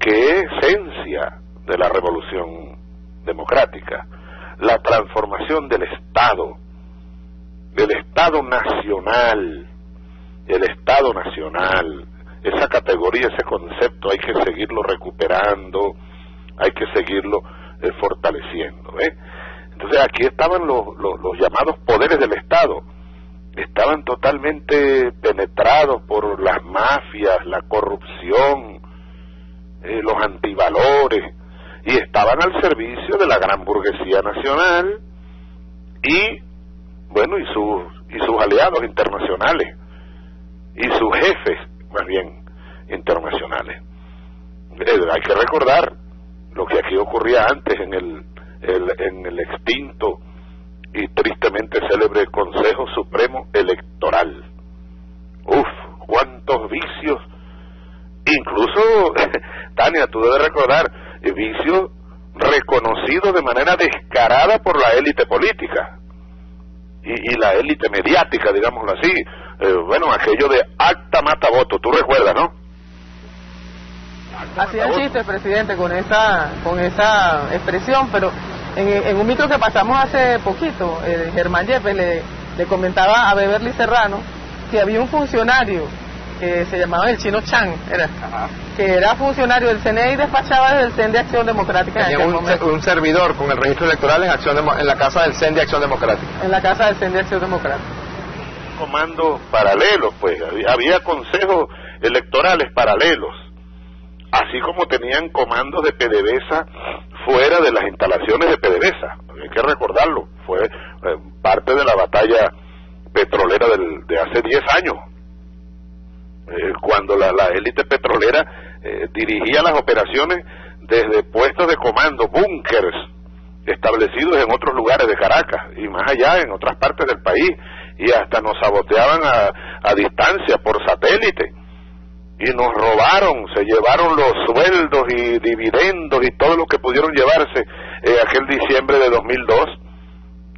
[SPEAKER 21] que es esencia de la revolución democrática, la transformación del Estado, del Estado nacional, el Estado nacional, esa categoría, ese concepto hay que seguirlo recuperando, hay que seguirlo eh, fortaleciendo. ¿eh? Entonces aquí estaban los, los, los llamados poderes del Estado, estaban totalmente penetrados por las mafias, la corrupción, eh, los antivalores, y estaban al servicio de la gran burguesía nacional y, bueno, y sus, y sus aliados internacionales, y sus jefes, más bien, internacionales. Eh, hay que recordar lo que aquí ocurría antes en el, el en el extinto y tristemente célebre Consejo Supremo Electoral. Uf, cuántos vicios. Incluso, Tania, tú debes recordar, vicios reconocidos de manera descarada por la élite política y, y la élite mediática, digámoslo así. Eh, bueno, aquello de acta mata voto, tú recuerdas, ¿no?
[SPEAKER 5] Hacía chiste, presidente, con esa, con esa expresión, pero en, en, un micro que pasamos hace poquito, eh, Germán Yepes le, le, comentaba a Beverly Serrano que había un funcionario que se llamaba el chino Chan, era, que era funcionario del CNE y despachaba desde el CEN de Acción Democrática.
[SPEAKER 6] Tenía un, un, servidor con el registro electoral en, acción de, en la casa del CEN de Acción Democrática.
[SPEAKER 5] En la casa del CEN de Acción Democrática.
[SPEAKER 21] Comandos paralelos, pues, había, había consejos electorales paralelos así como tenían comandos de PDVSA fuera de las instalaciones de PDVSA. Hay que recordarlo, fue eh, parte de la batalla petrolera del, de hace 10 años, eh, cuando la, la élite petrolera eh, dirigía las operaciones desde puestos de comando, búnkers establecidos en otros lugares de Caracas y más allá en otras partes del país y hasta nos saboteaban a, a distancia por satélite y nos robaron, se llevaron los sueldos y dividendos y todo lo que pudieron llevarse eh, aquel diciembre de 2002,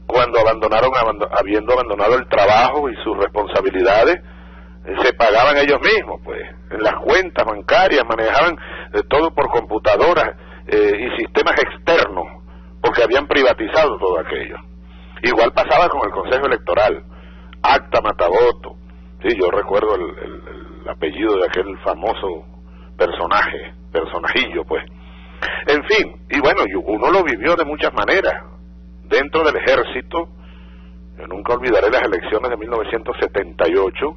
[SPEAKER 21] cuando abandonaron, abando, habiendo abandonado el trabajo y sus responsabilidades, eh, se pagaban ellos mismos, pues, en las cuentas bancarias, manejaban eh, todo por computadoras y sistemas externos, porque habían privatizado todo aquello. Igual pasaba con el Consejo Electoral, acta mataboto, sí, yo recuerdo el, el, el apellido de aquel famoso personaje, personajillo, pues. En fin, y bueno, uno lo vivió de muchas maneras. Dentro del ejército, Yo nunca olvidaré las elecciones de 1978,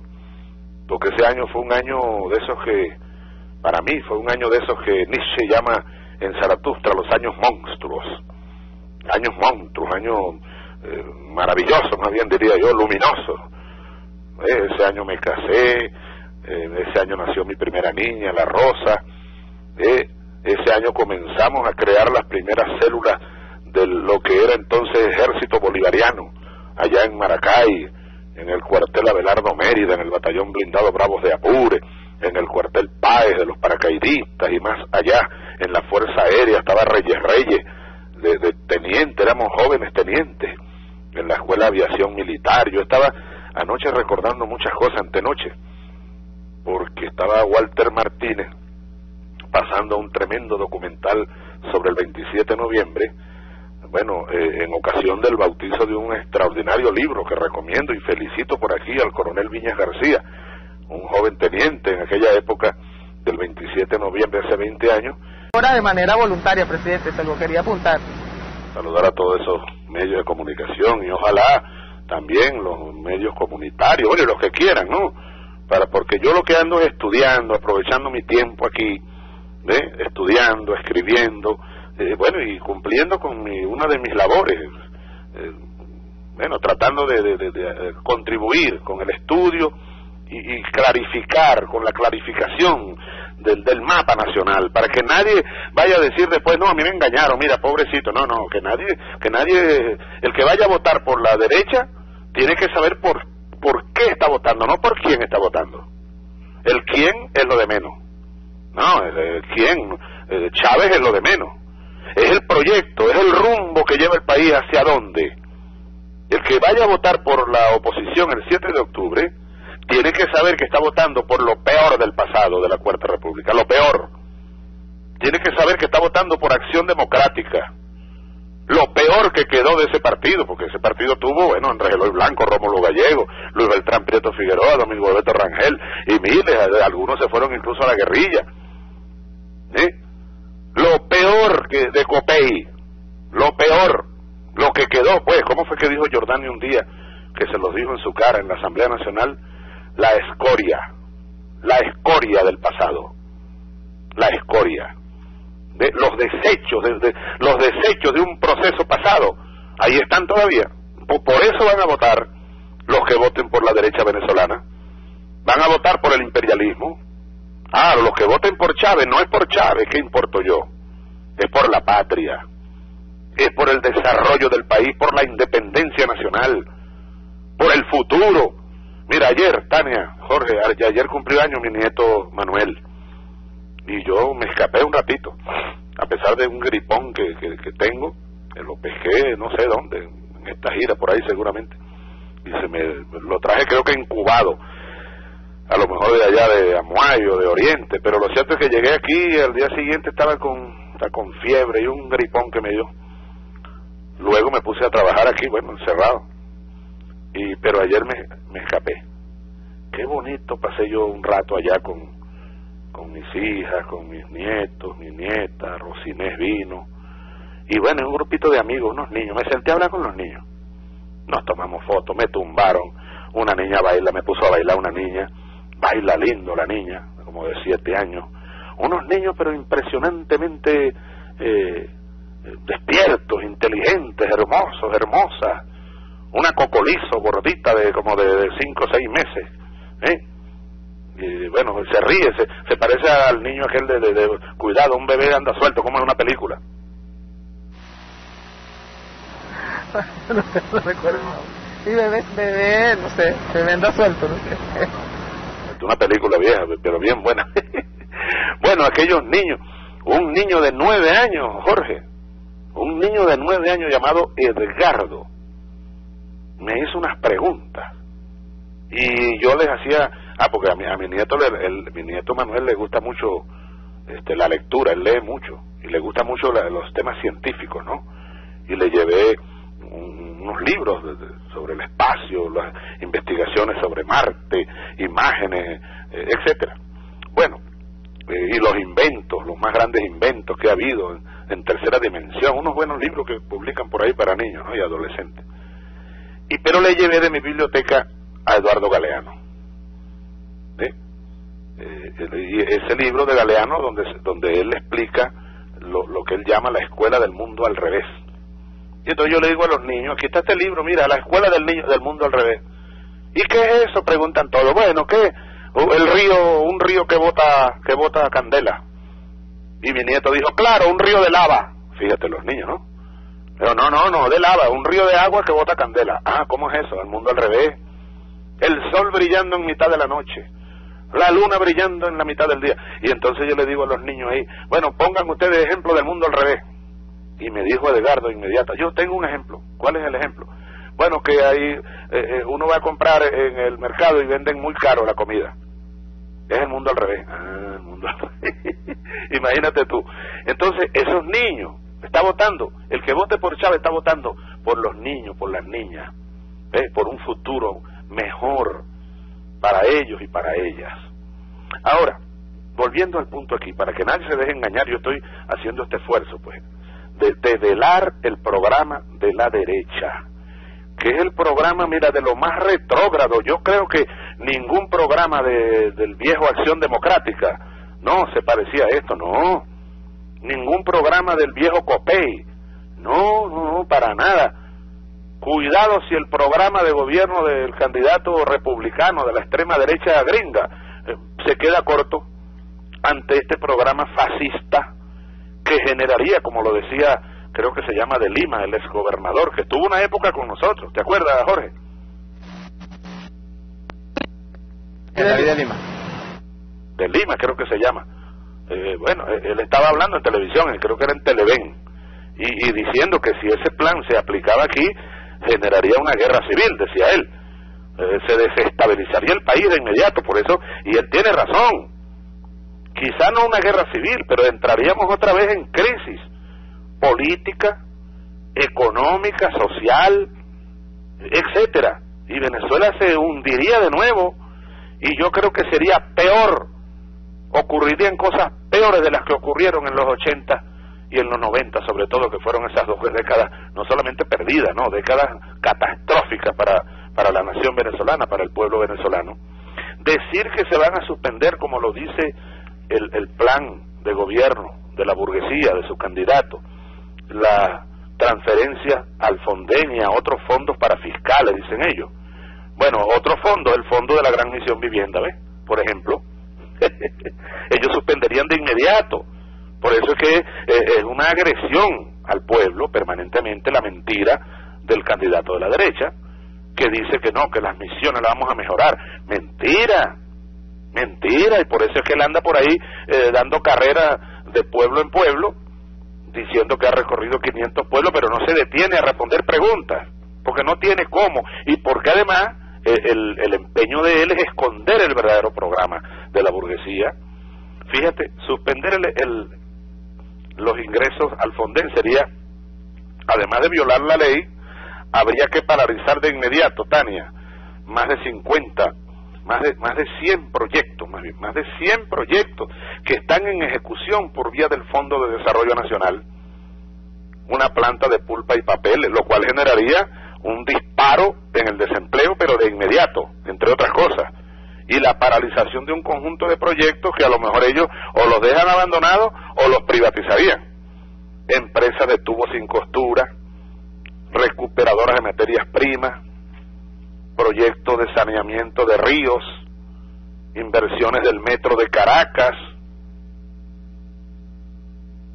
[SPEAKER 21] porque ese año fue un año de esos que, para mí, fue un año de esos que Nietzsche llama en Zaratustra los años monstruos. Años monstruos, años eh, maravillosos, más bien diría yo, luminosos. Eh, ese año me casé, eh, ese año nació mi primera niña, la Rosa. Eh, ese año comenzamos a crear las primeras células de lo que era entonces Ejército Bolivariano, allá en Maracay, en el cuartel Abelardo Mérida, en el batallón blindado Bravos de Apure, en el cuartel Páez de los paracaidistas y más allá, en la Fuerza Aérea, estaba Reyes Reyes, de, de teniente, éramos jóvenes tenientes, en la Escuela de Aviación Militar. Yo estaba anoche recordando muchas cosas, antenoche, porque estaba Walter Martínez pasando un tremendo documental sobre el 27 de noviembre, bueno, eh, en ocasión del bautizo de un extraordinario libro que recomiendo y felicito por aquí al coronel Viñas García, un joven teniente en aquella época del 27 de noviembre hace 20 años.
[SPEAKER 5] Ahora de manera voluntaria, presidente, se lo quería apuntar.
[SPEAKER 21] Saludar a todos esos medios de comunicación y ojalá también los medios comunitarios, bueno, y los que quieran, ¿no? Para, porque yo lo que ando es estudiando, aprovechando mi tiempo aquí, ¿ve? estudiando, escribiendo, eh, bueno, y cumpliendo con mi, una de mis labores, eh, bueno, tratando de, eh, contribuir con el estudio y, y, clarificar, con la clarificación del, del mapa nacional, para que nadie vaya a decir después, no, a mí me engañaron, mira, pobrecito, no, no, que nadie, que nadie, el que vaya a votar por la derecha, tiene que saber por, por qué está votando, no por quién está votando. El quién es lo de menos. No, el, quién, Chávez es lo de menos es el proyecto, es el rumbo que lleva el país hacia dónde. El que vaya a votar por la oposición el 7 de octubre tiene que saber que está votando por lo peor del pasado de la Cuarta República, lo peor. Tiene que saber que está votando por acción democrática, lo peor que quedó de ese partido, porque ese partido tuvo, bueno, Andrés Eloy Blanco, Rómulo Gallego, Luis Beltrán Prieto Figueroa, Domingo Alberto Rangel y miles, algunos se fueron incluso a la guerrilla. ¿Sí? lo peor que de Copey, lo peor, lo que quedó, pues, ¿cómo fue que dijo Jordani un día, que se los dijo en su cara en la Asamblea Nacional? La escoria, la escoria del pasado, la escoria, de los desechos, de, los desechos de un proceso pasado, ahí están todavía. Por, por eso van a votar los que voten por la derecha venezolana, van a votar por el imperialismo, Ah, los que voten por Chávez no es por Chávez, ¿qué importo yo? Es por la patria, es por el desarrollo del país, por la independencia nacional, por el futuro. Mira, ayer, Tania, Jorge, ayer cumplió año mi nieto Manuel y yo me escapé un ratito, a pesar de un gripón que, que, tengo, que lo pesqué no sé dónde, en esta gira por ahí seguramente, y se me lo traje creo que incubado a lo mejor de allá de Amuayo, de Oriente, pero lo cierto es que llegué aquí y al día siguiente estaba con, con fiebre y un gripón que me dio. Luego me puse a trabajar aquí, bueno, encerrado. Y, pero ayer me, me escapé. Qué bonito pasé yo un rato allá con, con mis hijas, con mis nietos, mi nieta, Rosinés vino. Y bueno, un grupito de amigos, unos niños. Me senté a hablar con los niños. Nos tomamos fotos, me tumbaron. Una niña baila, me puso a bailar una niña baila lindo la niña, como de siete años. Unos niños pero impresionantemente eh, despiertos, inteligentes, hermosos, hermosas. Una cocolizo gordita de como de, de cinco o seis meses. ¿eh? Y bueno, se ríe, se, se parece al niño aquel de, de, de, cuidado, un bebé anda suelto como en una película.
[SPEAKER 5] no recuerdo. Y bebé, bebé, no sé, bebé anda suelto, no sé
[SPEAKER 21] una película vieja, pero bien buena. bueno, aquellos niños, un niño de nueve años, Jorge, un niño de nueve años llamado Edgardo, me hizo unas preguntas y yo les hacía, ah, porque a mi, a mi nieto, el, el, mi nieto Manuel le gusta mucho este, la lectura, él lee mucho y le gusta mucho la, los temas científicos, ¿no? Y le llevé un, unos libros sobre el espacio, las investigaciones sobre Marte, imágenes, eh, etcétera. Bueno, eh, y los inventos, los más grandes inventos que ha habido en, en, tercera dimensión, unos buenos libros que publican por ahí para niños ¿no? y adolescentes. Y pero le llevé de mi biblioteca a Eduardo Galeano. Eh, y ese libro de Galeano donde, donde él explica lo, lo que él llama la escuela del mundo al revés. Y entonces yo le digo a los niños, aquí está este libro, mira, la escuela del niño del mundo al revés. ¿Y qué es eso? Preguntan todos. Bueno, ¿qué? El río, un río que bota, que bota candela. Y mi nieto dijo, claro, un río de lava. Fíjate los niños, ¿no? Pero no, no, no, de lava, un río de agua que bota candela. Ah, ¿cómo es eso? El mundo al revés. El sol brillando en mitad de la noche. La luna brillando en la mitad del día. Y entonces yo le digo a los niños ahí, bueno, pongan ustedes ejemplo del mundo al revés. Y me dijo Edgardo inmediata, yo tengo un ejemplo. ¿Cuál es el ejemplo? Bueno, que ahí eh, eh, uno va a comprar en el mercado y venden muy caro la comida. Es el mundo al revés. Ah, el mundo al revés. Imagínate tú. Entonces, esos niños, está votando, el que vote por Chávez está votando por los niños, por las niñas, ¿eh? por un futuro mejor para ellos y para ellas. Ahora, volviendo al punto aquí, para que nadie se deje engañar, yo estoy haciendo este esfuerzo, pues, de, de velar el programa de la derecha, que es el programa, mira, de lo más retrógrado. Yo creo que ningún programa de, del viejo Acción Democrática, no, se parecía a esto, no. Ningún programa del viejo COPEI, no, no, no, para nada. Cuidado si el programa de gobierno del candidato republicano de la extrema derecha gringa eh, se queda corto ante este programa fascista que generaría, como lo decía, creo que se llama de Lima, el exgobernador, que tuvo una época con nosotros, ¿te acuerdas, Jorge?
[SPEAKER 6] Vida de Lima.
[SPEAKER 21] De Lima, creo que se llama. Eh, bueno, eh, él estaba hablando en televisión, creo que era en Televen, y, y diciendo que si ese plan se aplicaba aquí, generaría una guerra civil, decía él. Eh, se desestabilizaría el país de inmediato, por eso, y él tiene razón. Quizá no una guerra civil, pero entraríamos otra vez en crisis política, económica, social, etcétera. Y Venezuela se hundiría de nuevo y yo creo que sería peor, ocurrirían cosas peores de las que ocurrieron en los 80 y en los 90, sobre todo, que fueron esas dos décadas no solamente perdidas, no, décadas catastróficas para, para la nación venezolana, para el pueblo venezolano. Decir que se van a suspender, como lo dice el, el plan de gobierno de la burguesía, de su candidato, la transferencia al Fonden y a otros fondos para fiscales, dicen ellos. Bueno, otro fondo, el fondo de la Gran Misión Vivienda, ¿ves? Por ejemplo, ellos suspenderían de inmediato. Por eso es que eh, es una agresión al pueblo permanentemente la mentira del candidato de la derecha, que dice que no, que las misiones las vamos a mejorar. Mentira, mentira, y por eso es que él anda por ahí eh, dando carrera de pueblo en pueblo, diciendo que ha recorrido 500 pueblos, pero no se detiene a responder preguntas, porque no tiene cómo, y porque además eh, el, el empeño de él es esconder el verdadero programa de la burguesía. Fíjate, suspender el, el, los ingresos al Fonden sería, además de violar la ley, habría que paralizar de inmediato, Tania, más de 50, más de, más de 100 proyectos, más bien, más de 100 proyectos que están en ejecución por vía del Fondo de Desarrollo Nacional, una planta de pulpa y papel, lo cual generaría un disparo en el desempleo, pero de inmediato, entre otras cosas, y la paralización de un conjunto de proyectos que a lo mejor ellos o los dejan abandonados o los privatizarían. Empresas de tubos sin costura, recuperadoras de materias primas, proyectos de saneamiento de ríos, inversiones del metro de Caracas,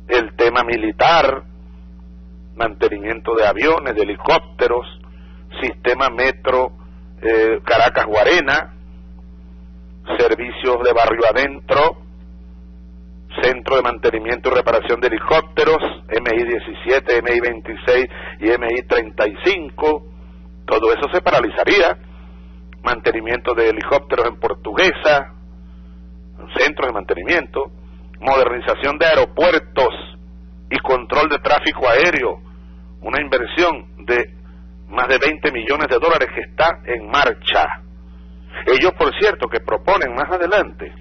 [SPEAKER 21] el tema militar, mantenimiento de aviones, de helicópteros, sistema metro eh, Caracas-Guarena, servicios de barrio adentro, centro de mantenimiento y reparación de helicópteros, MI-17, MI-26 y MI-35, todo eso se paralizaría, mantenimiento de helicópteros en Portuguesa, centros de mantenimiento, modernización de aeropuertos y control de tráfico aéreo, una inversión de más de 20 millones de dólares que está en marcha. Ellos, por cierto, que proponen más adelante,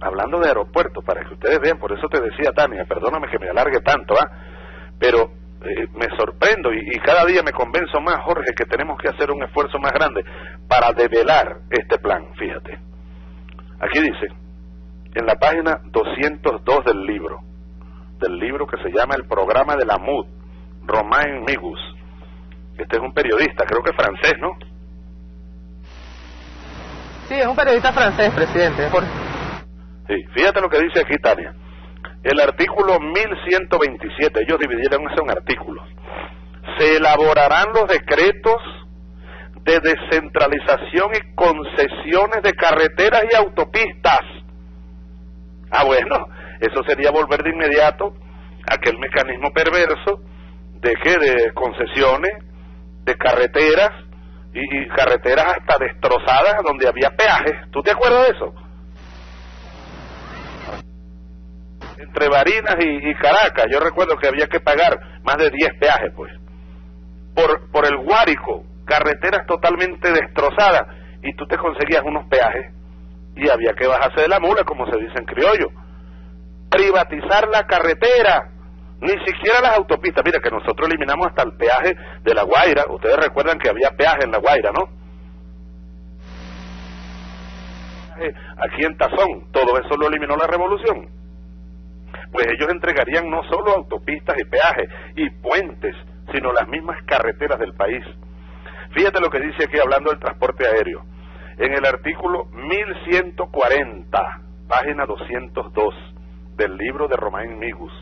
[SPEAKER 21] hablando de aeropuertos, para que ustedes vean, por eso te decía Tania, perdóname que me alargue tanto, ¿ah? pero eh, me sorprendo y, cada día me convenzo más, Jorge, que tenemos que hacer un esfuerzo más grande para develar este plan, fíjate. Aquí dice, en la página 202 del libro, del libro que se llama El programa de la MUD, Romain Migus. Este es un periodista, creo que francés, ¿no?
[SPEAKER 5] Sí, es un periodista francés, presidente.
[SPEAKER 21] Sí, fíjate lo que dice aquí, Tania. El artículo 1127, ellos dividieron eso en artículos. Se elaborarán los decretos de descentralización y concesiones de carreteras y autopistas. Ah, bueno, eso sería volver de inmediato a aquel mecanismo perverso de que de concesiones, de carreteras y, carreteras hasta destrozadas donde había peajes. ¿Tú te acuerdas de eso? Entre Barinas y, y Caracas, yo recuerdo que había que pagar más de 10 peajes, pues. Por, por el Guárico, carreteras totalmente destrozadas, y tú te conseguías unos peajes, y había que bajarse de la mula, como se dice en criollo. Privatizar la carretera, ni siquiera las autopistas. Mira que nosotros eliminamos hasta el peaje de La Guaira. Ustedes recuerdan que había peaje en La Guaira, ¿no? Aquí en Tazón, todo eso lo eliminó la revolución. Pues ellos entregarían no solo autopistas y peajes y puentes, sino las mismas carreteras del país. Fíjate lo que dice aquí hablando del transporte aéreo. En el artículo 1140, página 202 del libro de Romain Migus,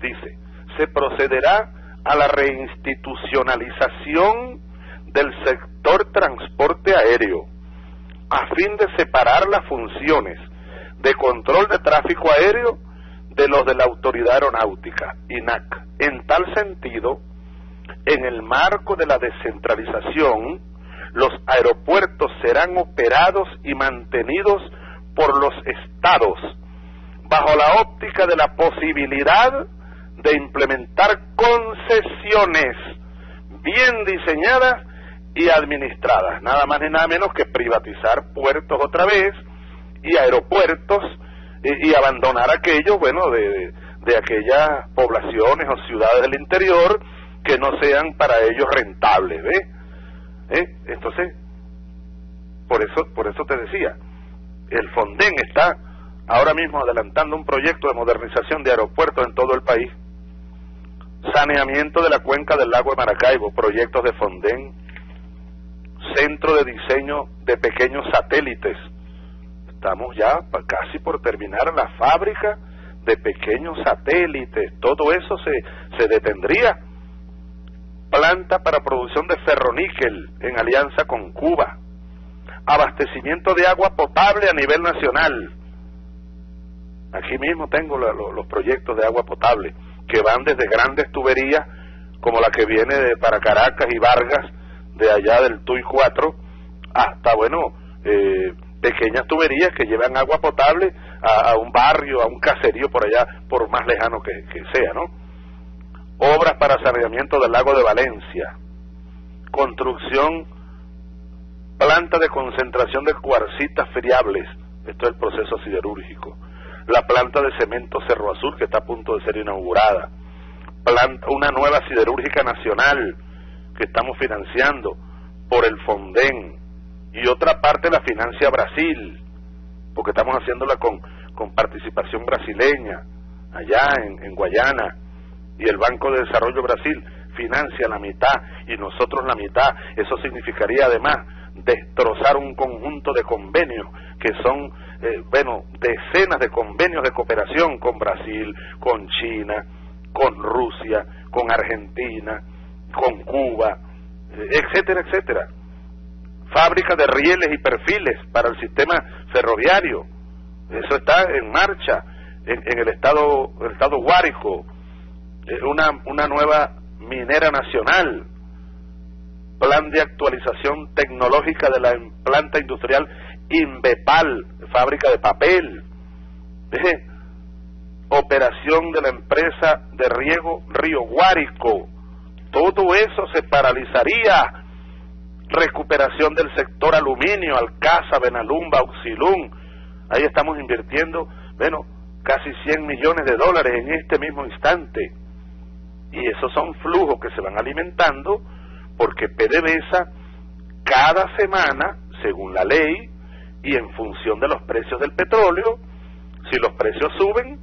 [SPEAKER 21] dice, se procederá a la reinstitucionalización del sector transporte aéreo a fin de separar las funciones de control de tráfico aéreo de los de la Autoridad Aeronáutica, INAC. En tal sentido, en el marco de la descentralización, los aeropuertos serán operados y mantenidos por los estados, bajo la óptica de la posibilidad de implementar concesiones bien diseñadas y administradas, nada más ni nada menos que privatizar puertos otra vez y aeropuertos y, abandonar aquellos, bueno, de, de aquellas poblaciones o ciudades del interior que no sean para ellos rentables, ¿ves? ¿Eh? Entonces, por eso, por eso te decía, el Fonden está ahora mismo adelantando un proyecto de modernización de aeropuertos en todo el país, saneamiento de la cuenca del lago de Maracaibo, proyectos de Fonden, centro de diseño de pequeños satélites. Estamos ya casi por terminar la fábrica de pequeños satélites. Todo eso se, se detendría. Planta para producción de ferroníquel en alianza con Cuba. Abastecimiento de agua potable a nivel nacional. Aquí mismo tengo los proyectos de agua potable que van desde grandes tuberías como la que viene de para Caracas y Vargas de allá del TUI 4 hasta, bueno, eh, pequeñas tuberías que llevan agua potable a, un barrio, a un caserío por allá, por más lejano que, que sea, ¿no? Obras para saneamiento del lago de Valencia, construcción, planta de concentración de cuarcitas friables, esto es el proceso siderúrgico, la planta de cemento Cerro Azul que está a punto de ser inaugurada, planta, una nueva siderúrgica nacional, que estamos financiando por el Fonden. Y otra parte la financia Brasil, porque estamos haciéndola con, con participación brasileña allá en, en Guayana. Y el Banco de Desarrollo Brasil financia la mitad y nosotros la mitad. Eso significaría además destrozar un conjunto de convenios que son, eh, bueno, decenas de convenios de cooperación con Brasil, con China, con Rusia, con Argentina, con Cuba, etcétera, etcétera. Fábrica de rieles y perfiles para el sistema ferroviario. Eso está en marcha en, en el estado el estado Guárico. Una, una nueva minera nacional. Plan de actualización tecnológica de la planta industrial Invepal, fábrica de papel. Operación de la empresa de riego Río Guárico todo eso se paralizaría. Recuperación del sector aluminio, Alcázar, Benalumba, Auxilum. Ahí estamos invirtiendo, bueno, casi 100 millones de dólares en este mismo instante. Y esos son flujos que se van alimentando porque PDVSA cada semana, según la ley y en función de los precios del petróleo, si los precios suben,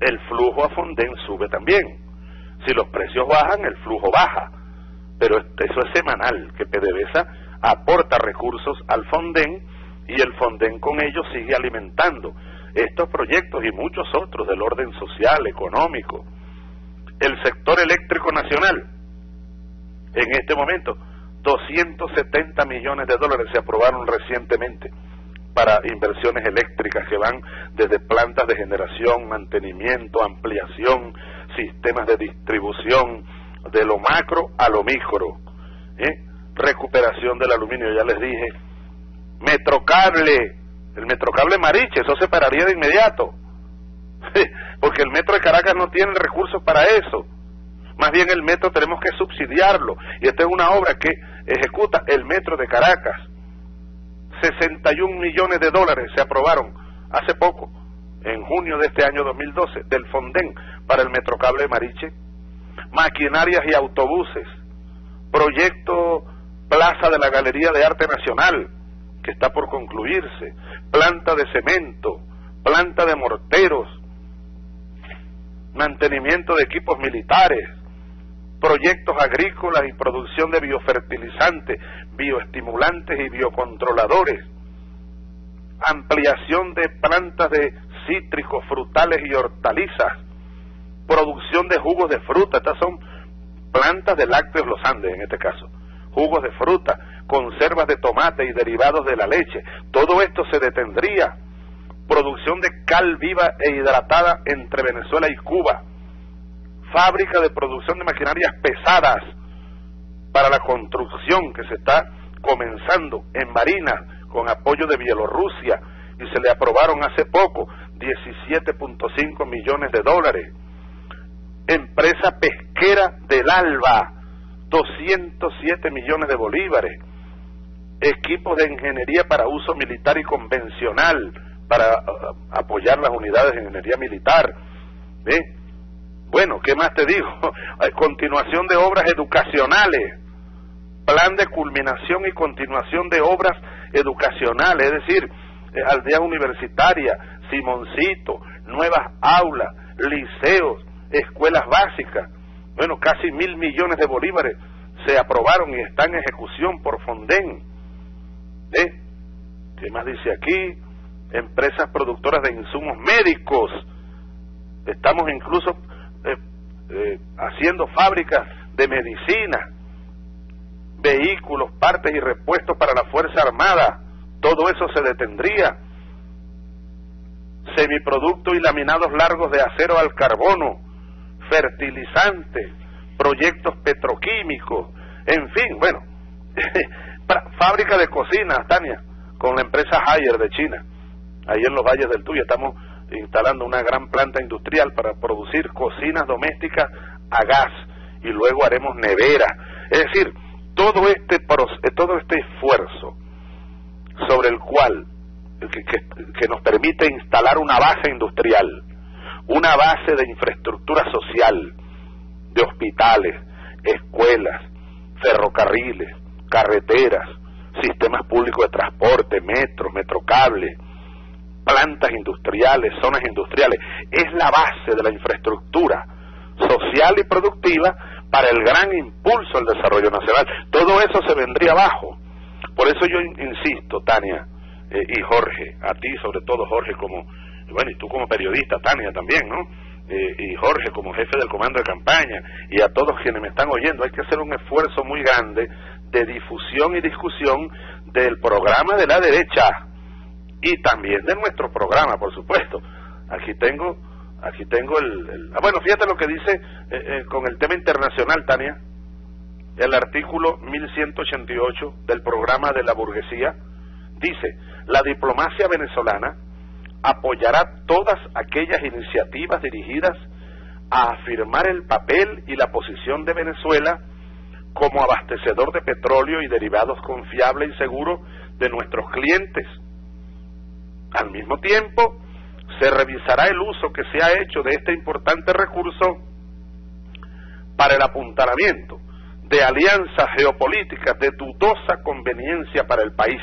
[SPEAKER 21] el flujo a Fonden sube también. Si los precios bajan, el flujo baja. Pero eso es semanal, que PDVSA aporta recursos al Fonden y el Fonden con ellos sigue alimentando estos proyectos y muchos otros del orden social, económico. El sector eléctrico nacional, en este momento, 270 millones de dólares se aprobaron recientemente para inversiones eléctricas que van desde plantas de generación, mantenimiento, ampliación, sistemas de distribución, de lo macro a lo micro. ¿eh? Recuperación del aluminio, ya les dije. Metrocable, el metrocable Mariche, eso se pararía de inmediato. Porque el metro de Caracas no tiene recursos para eso. Más bien el metro tenemos que subsidiarlo. Y esta es una obra que ejecuta el metro de Caracas 61 millones de dólares se aprobaron hace poco, en junio de este año 2012, del Fonden para el Metrocable Mariche, maquinarias y autobuses, proyecto Plaza de la Galería de Arte Nacional, que está por concluirse, planta de cemento, planta de morteros, mantenimiento de equipos militares, proyectos agrícolas y producción de biofertilizantes, bioestimulantes y biocontroladores, ampliación de plantas de cítricos, frutales y hortalizas, producción de jugos de fruta, estas son plantas de lácteos los Andes en este caso, jugos de fruta, conservas de tomate y derivados de la leche, todo esto se detendría, producción de cal viva e hidratada entre Venezuela y Cuba, fábrica de producción de maquinarias pesadas para la construcción que se está comenzando en Marina con apoyo de Bielorrusia y se le aprobaron hace poco 17.5 millones de dólares. Empresa pesquera del Alba, 207 millones de bolívares. Equipos de ingeniería para uso militar y convencional para uh, apoyar las unidades de ingeniería militar. ¿Ve? Bueno, ¿qué más te digo? Continuación de obras educacionales, plan de culminación y continuación de obras educacionales, es decir, eh, aldea universitaria, Simoncito, nuevas aulas, liceos, escuelas básicas. Bueno, casi mil millones de bolívares se aprobaron y están en ejecución por Fonden. ¿Eh? ¿Qué más dice aquí? Empresas productoras de insumos médicos. Estamos incluso eh, haciendo fábricas de medicina, vehículos, partes y repuestos para la Fuerza Armada, todo eso se detendría. Semiproductos y laminados largos de acero al carbono, fertilizantes, proyectos petroquímicos, en fin, bueno, fábrica de cocinas, Tania, con la empresa Haier de China, ahí en los valles del Tuyo estamos instalando una gran planta industrial para producir cocinas domésticas a gas y luego haremos nevera. Es decir, todo este, todo este esfuerzo sobre el cual, que, nos permite instalar una base industrial, una base de infraestructura social, de hospitales, escuelas, ferrocarriles, carreteras, sistemas públicos de transporte, metro, metrocable, plantas industriales, zonas industriales, es la base de la infraestructura social y productiva para el gran impulso al desarrollo nacional. Todo eso se vendría abajo. Por eso yo insisto, Tania eh, y Jorge, a ti sobre todo Jorge como, bueno, y tú como periodista, Tania también, ¿no? Eh, y Jorge como jefe del comando de campaña, y a todos quienes me están oyendo, hay que hacer un esfuerzo muy grande de difusión y discusión del programa de la derecha, y también de nuestro programa, por supuesto. Aquí tengo, aquí tengo el, ah, bueno, fíjate lo que dice eh, eh, con el tema internacional, Tania, el artículo 1188 del programa de la burguesía dice, la diplomacia venezolana apoyará todas aquellas iniciativas dirigidas a afirmar el papel y la posición de Venezuela como abastecedor de petróleo y derivados confiable y seguro de nuestros clientes. Al mismo tiempo, se revisará el uso que se ha hecho de este importante recurso para el apuntalamiento de alianzas geopolíticas de dudosa conveniencia para el país.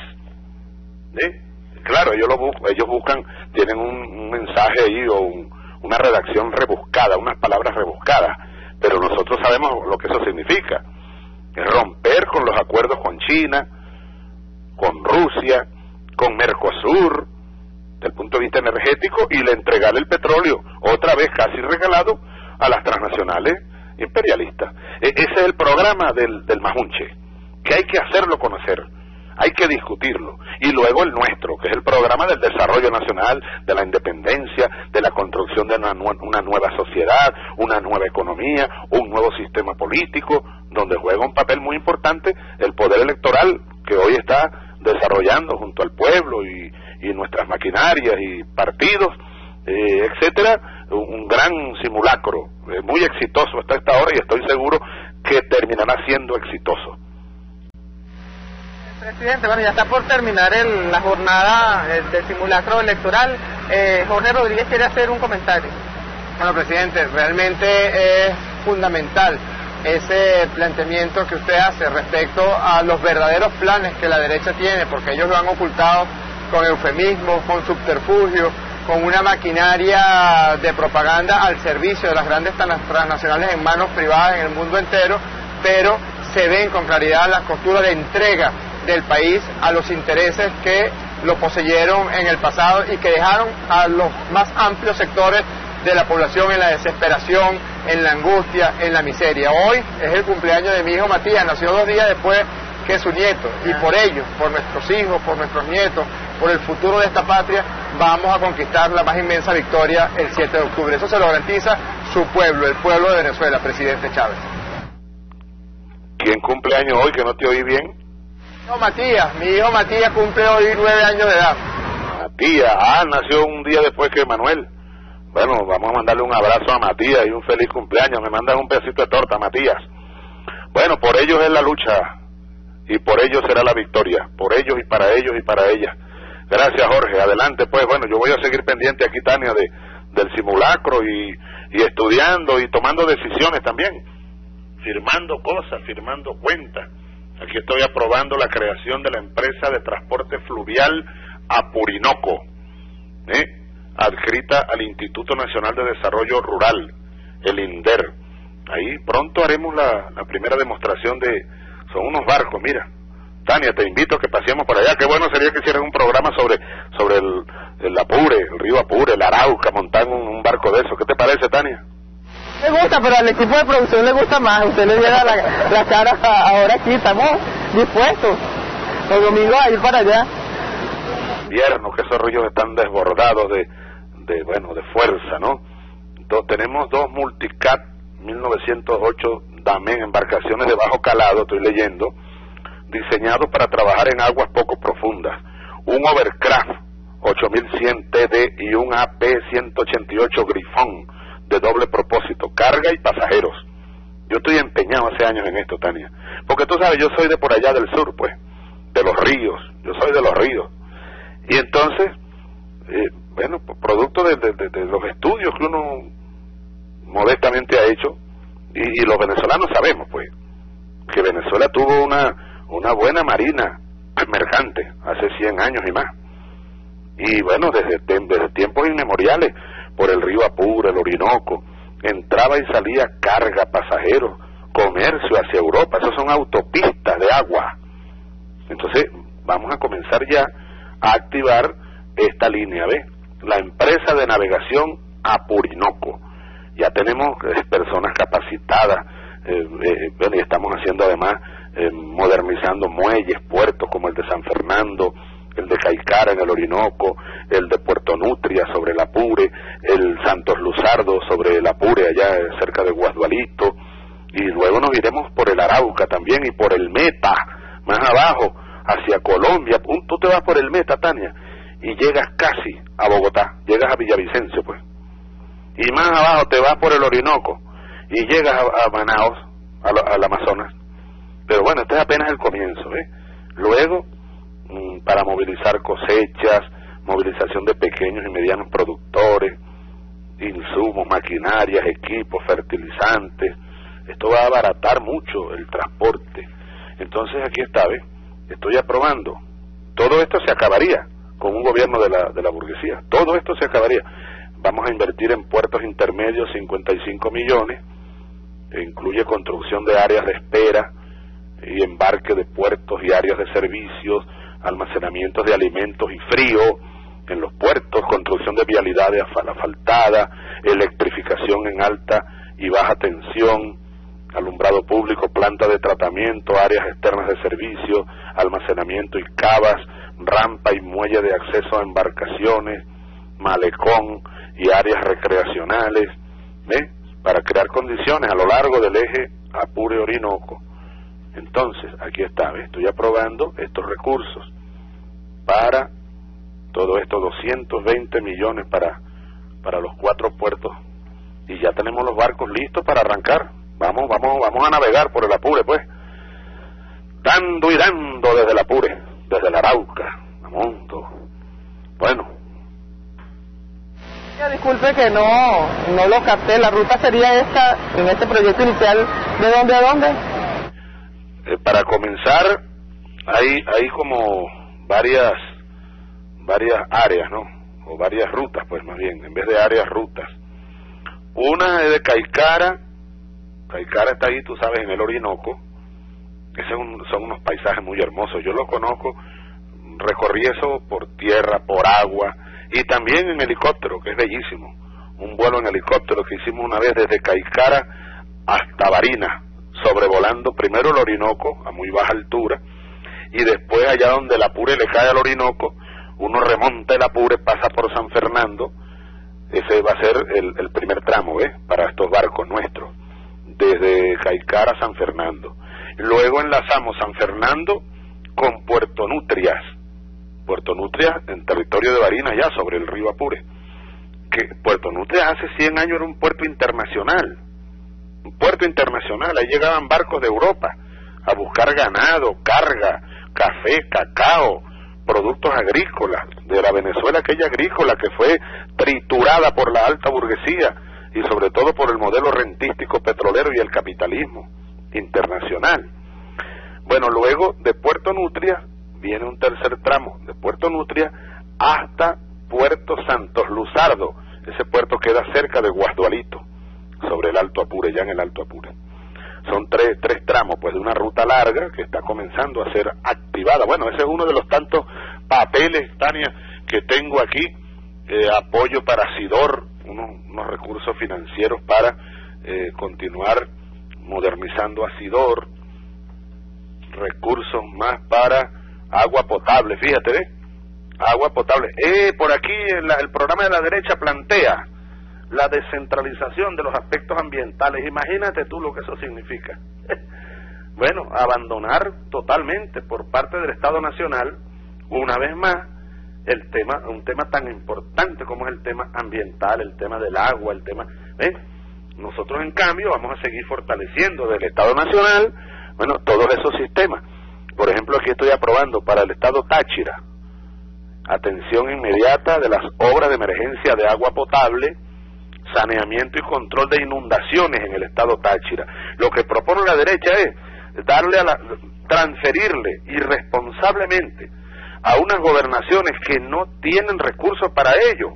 [SPEAKER 21] ¿Eh? Claro, ellos, lo bus- ellos buscan, tienen un, un mensaje ahí o un- una redacción rebuscada, unas palabras rebuscadas, pero nosotros sabemos lo que eso significa. Romper con los acuerdos con China, con Rusia, con Mercosur, del punto de vista energético, y le entregar el petróleo, otra vez casi regalado, a las transnacionales imperialistas. E- ese es el programa del, del Majunche, que hay que hacerlo conocer, hay que discutirlo. Y luego el nuestro, que es el programa del desarrollo nacional, de la independencia, de la construcción de una, una nueva sociedad, una nueva economía, un nuevo sistema político, donde juega un papel muy importante el poder electoral que hoy está desarrollando junto al pueblo y, y nuestras maquinarias y partidos, eh, etcétera, un gran simulacro, eh, muy exitoso hasta esta hora y estoy seguro que terminará siendo exitoso.
[SPEAKER 5] Presidente, bueno, ya está por terminar el- la jornada del simulacro electoral. Eh, Jorge Rodríguez quiere hacer un comentario.
[SPEAKER 6] Bueno, presidente, realmente es fundamental ese planteamiento que usted hace respecto a los verdaderos planes que la derecha tiene, porque ellos lo han ocultado con eufemismos, con subterfugios, con una maquinaria de propaganda al servicio de las grandes trans- transnacionales en manos privadas en el mundo entero, pero se ven con claridad las costuras de entrega del país a los intereses que lo poseyeron en el pasado y que dejaron a los más amplios sectores de la población en la desesperación, en la angustia, en la miseria. Hoy es el cumpleaños de mi hijo Matías, nació dos días después que su nieto, y por ello, por nuestros hijos, por nuestros nietos, por el futuro de esta patria, vamos a conquistar la más inmensa victoria el 7 de octubre. Eso se lo garantiza su pueblo, el pueblo de Venezuela, presidente Chávez.
[SPEAKER 21] ¿Quién cumple años hoy que no te oí bien?
[SPEAKER 6] No, Matías, mi hijo Matías cumple hoy nueve años de edad.
[SPEAKER 21] Matías, ah, nació un día después que Manuel. Bueno, vamos a mandarle un abrazo a Matías y un feliz cumpleaños. Me mandan un pedacito de torta, Matías. Bueno, por ellos es la lucha y por ellos será la victoria. Por ellos y para ellos y para ellas. Gracias, Jorge. Adelante, pues. Bueno, yo voy a seguir pendiente aquí, Tania, de, del simulacro y, y estudiando y tomando decisiones también. Firmando cosas, firmando cuentas. Aquí estoy aprobando la creación de la empresa de transporte fluvial Apurinoco, ¿eh? adscrita al Instituto Nacional de Desarrollo Rural, el INDER. Ahí pronto haremos la, la primera demostración de... Son unos barcos, mira. Tania, te invito a que pasemos por allá. Qué bueno sería que hicieran un programa sobre sobre el, el Apure, el río Apure, el Arauca, montar un, un barco de eso. ¿Qué te parece, Tania?
[SPEAKER 5] Me gusta, pero al equipo de producción le gusta más. Usted le llega la, la cara ahora aquí, estamos dispuestos. Los domingos a ir para allá.
[SPEAKER 21] invierno, que esos ríos están desbordados de, de bueno, de fuerza, ¿no? Do- tenemos dos multicat 1908 también embarcaciones de bajo calado, estoy leyendo, diseñados para trabajar en aguas poco profundas. Un Overcraft 8100 TD y un AP 188 Grifón de doble propósito, carga y pasajeros. Yo estoy empeñado hace años en esto, Tania. Porque tú sabes, yo soy de por allá del sur, pues, de los ríos. Yo soy de los ríos. Y entonces, eh, bueno, producto de los estudios que uno modestamente ha hecho, y, los venezolanos sabemos, pues, que Venezuela tuvo una, una buena marina mercante hace 100 años y más. Y bueno, desde, desde tiempos inmemoriales, por el río Apure, el Orinoco, entraba y salía carga, pasajeros, comercio hacia Europa, esas son autopistas de agua. Entonces, vamos a comenzar ya a activar esta línea B, la empresa de navegación Apurinoco. Ya tenemos eh, personas capacitadas, eh, eh, bueno, y estamos haciendo además, eh, modernizando muelles, puertos como el de San Fernando, el de Caicara en el Orinoco, el de Puerto Nutria sobre el Apure, el Santos Luzardo sobre el Apure allá eh, cerca de Guadualito, y luego nos iremos por el Arauca también y por el Meta, más abajo, hacia Colombia. Tú te vas por el Meta, Tania, y llegas casi a Bogotá, llegas a Villavicencio, pues. Y más abajo te vas por el Orinoco y llegas a, a Manaos, al Amazonas. Pero bueno, este es apenas el comienzo, ¿eh? Luego, mm, para movilizar cosechas, movilización de pequeños y medianos productores, insumos, maquinarias, equipos, fertilizantes, Esto va a abaratar mucho el transporte. Entonces aquí está, ¿ves? Estoy aprobando. Todo esto se acabaría con un gobierno de la, de la burguesía. Todo esto se acabaría. Vamos a invertir en puertos intermedios 55 millones, e incluye construcción de áreas de espera y embarque de puertos y áreas de servicios, almacenamientos de alimentos y frío en los puertos, construcción de vialidades asfaltadas, electrificación en alta y baja tensión, alumbrado público, planta de tratamiento, áreas externas de servicio, almacenamiento y cavas, rampa y muelle de acceso a embarcaciones, malecón y áreas recreacionales, ¿ve? para crear condiciones a lo largo del eje Apure-Orinoco. Entonces, aquí está, estoy aprobando estos recursos para todo esto, 220 millones para, para los cuatro puertos y ya tenemos los barcos listos para arrancar. Vamos, vamos, vamos a navegar por el Apure, pues. Dando y dando desde el Apure, desde el Arauca, a Monto. Bueno,
[SPEAKER 5] Disculpe que no, no lo capté. La ruta sería esta, en este proyecto inicial, ¿de dónde a dónde?
[SPEAKER 21] Eh, para comenzar, hay, hay como varias, varias áreas, ¿no? O varias rutas, pues más bien, en vez de áreas, rutas. Una es de Caicara. Caicara está ahí, tú sabes, en el Orinoco. Ese son unos paisajes muy hermosos. Yo lo conozco, recorrí eso por tierra, por agua y también en helicóptero, que es bellísimo. Un vuelo en helicóptero que hicimos una vez desde Caicara hasta Barinas, sobrevolando primero el Orinoco a muy baja altura y después allá donde el Apure le cae al Orinoco, uno remonta el Apure, pasa por San Fernando, ese va a ser el, el primer tramo, ¿ves? Para estos barcos nuestros, desde Caicara a San Fernando. Luego enlazamos San Fernando con Puerto Nutrias, Puerto Nutria en territorio de Barinas ya sobre el río Apure. Que Puerto Nutria hace 100 años era un puerto internacional, un puerto internacional, ahí llegaban barcos de Europa a buscar ganado, carga, café, cacao, productos agrícolas, de la Venezuela aquella agrícola que fue triturada por la alta burguesía y sobre todo por el modelo rentístico petrolero y el capitalismo internacional. Bueno, luego de Puerto Nutria viene un tercer tramo de Puerto Nutria hasta Puerto Santos Luzardo. Ese puerto queda cerca de Guasdualito, sobre el Alto Apure, ya en el Alto Apure. Son tres, tres tramos, pues, de una ruta larga que está comenzando a ser activada. Bueno, ese es uno de los tantos papeles, Tania, que tengo aquí. Eh, apoyo para SIDOR, unos, recursos financieros para eh, continuar modernizando a SIDOR, recursos más para agua potable, fíjate, ¿ves? Agua potable. Eh, por aquí el programa de la derecha plantea la descentralización de los aspectos ambientales. Imagínate tú lo que eso significa. bueno, abandonar totalmente por parte del Estado Nacional, una vez más, el tema, un tema tan importante como es el tema ambiental, el tema del agua, el tema... ¿ves? Nosotros, en cambio, vamos a seguir fortaleciendo del Estado Nacional, bueno, todos esos sistemas. Por ejemplo, aquí estoy aprobando para el Estado Táchira atención inmediata de las obras de emergencia de agua potable, saneamiento y control de inundaciones en el Estado Táchira. Lo que propone la derecha es darle a la, transferirle irresponsablemente a unas gobernaciones que no tienen recursos para ello.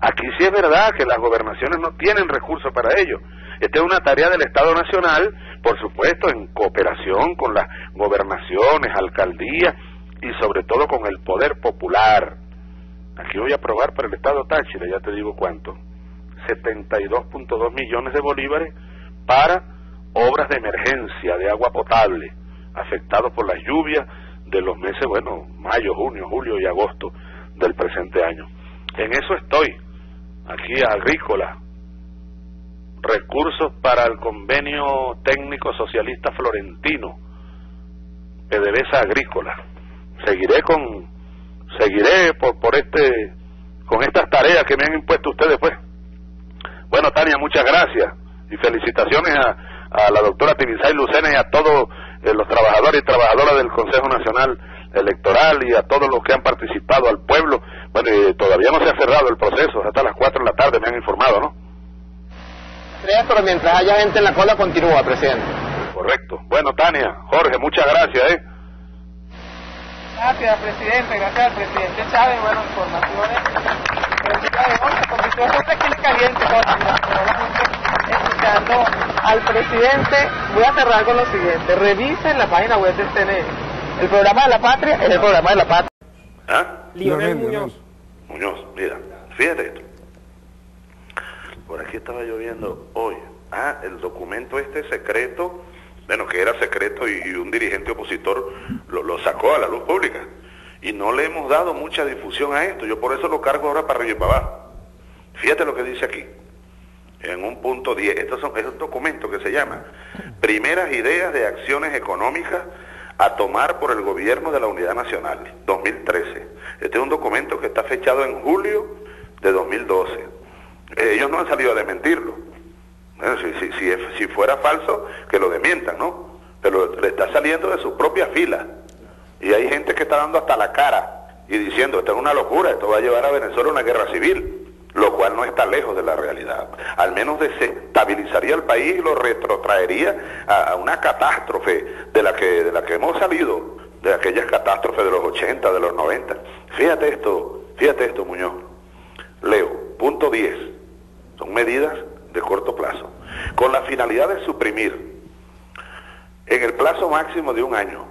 [SPEAKER 21] Aquí sí es verdad que las gobernaciones no tienen recursos para ello. Esta es una tarea del Estado Nacional, por supuesto, en cooperación con las gobernaciones, alcaldías y sobre todo con el poder popular. Aquí voy a aprobar para el Estado Táchira, ya te digo cuánto, 72.2 millones de bolívares para obras de emergencia de agua potable afectados por las lluvias de los meses, bueno, mayo, junio, julio y agosto del presente año. En eso estoy, aquí agrícola, recursos para el convenio técnico socialista florentino, PDVSA agrícola. Seguiré con, seguiré por, por este, con estas tareas que me han impuesto ustedes, pues. Bueno, Tania, muchas gracias y felicitaciones a, a la doctora Tibisay Lucena y a todos eh, los trabajadores y trabajadoras del Consejo Nacional Electoral y a todos los que han participado, al pueblo. Bueno, todavía no se ha cerrado el proceso, hasta las 4 de la tarde me han informado, ¿no?
[SPEAKER 6] Tres, pero mientras haya gente en la cola continúa, presidente.
[SPEAKER 21] Correcto. Bueno, Tania, Jorge, muchas gracias, ¿eh?
[SPEAKER 5] Gracias, presidente. Gracias al presidente Chávez. Bueno, informaciones. En caliente, escuchando al presidente. Voy a cerrar con lo siguiente. Revisen la página web del CNE. El programa de la patria es el programa de la patria.
[SPEAKER 21] ¿Ah?
[SPEAKER 5] Lionel Muñoz.
[SPEAKER 21] Muñoz, mira, fíjate esto. Por aquí estaba lloviendo hoy. Ah, el documento este secreto, bueno, que era secreto y, un dirigente opositor lo, lo sacó a la luz pública. Y no le hemos dado mucha difusión a esto. Yo por eso lo cargo ahora para arriba y para. Fíjate lo que dice aquí. En un punto 10. Estos son, es un documento que se llama Primeras ideas de acciones económicas a tomar por el gobierno de la Unidad Nacional, 2013. Este es un documento que está fechado en julio de 2012. Eh, ellos no han salido a desmentirlo. Bueno, si, si, si, si fuera falso, que lo desmientan, ¿no? Pero le está saliendo de sus propias filas. Y hay gente que está dando hasta la cara y diciendo, esto es una locura, esto va a llevar a Venezuela a una guerra civil, lo cual no está lejos de la realidad. Al menos desestabilizaría el país y lo retrotraería a, a una catástrofe de la, que, de la que hemos salido, de aquellas catástrofes de los 80, de los 90. Fíjate esto, fíjate esto, Muñoz. Leo, punto 10. Son medidas de corto plazo. Con la finalidad de suprimir en el plazo máximo de un año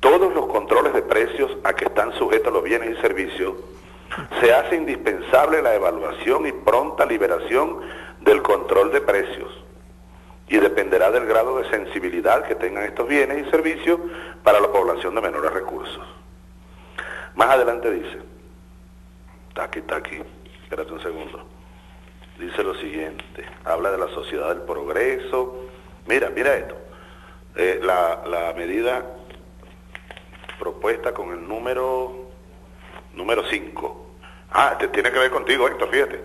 [SPEAKER 21] todos los controles de precios a que están sujetos los bienes y servicios, se hace indispensable la evaluación y pronta liberación del control de precios y dependerá del grado de sensibilidad que tengan estos bienes y servicios para la población de menores recursos. Más adelante dice, está aquí, está aquí, espérate un segundo, dice lo siguiente, habla de la sociedad del progreso, mira, mira esto, Eh, la, la medida propuesta con el número número 5. Ah, este tiene que ver contigo, Héctor, fíjate.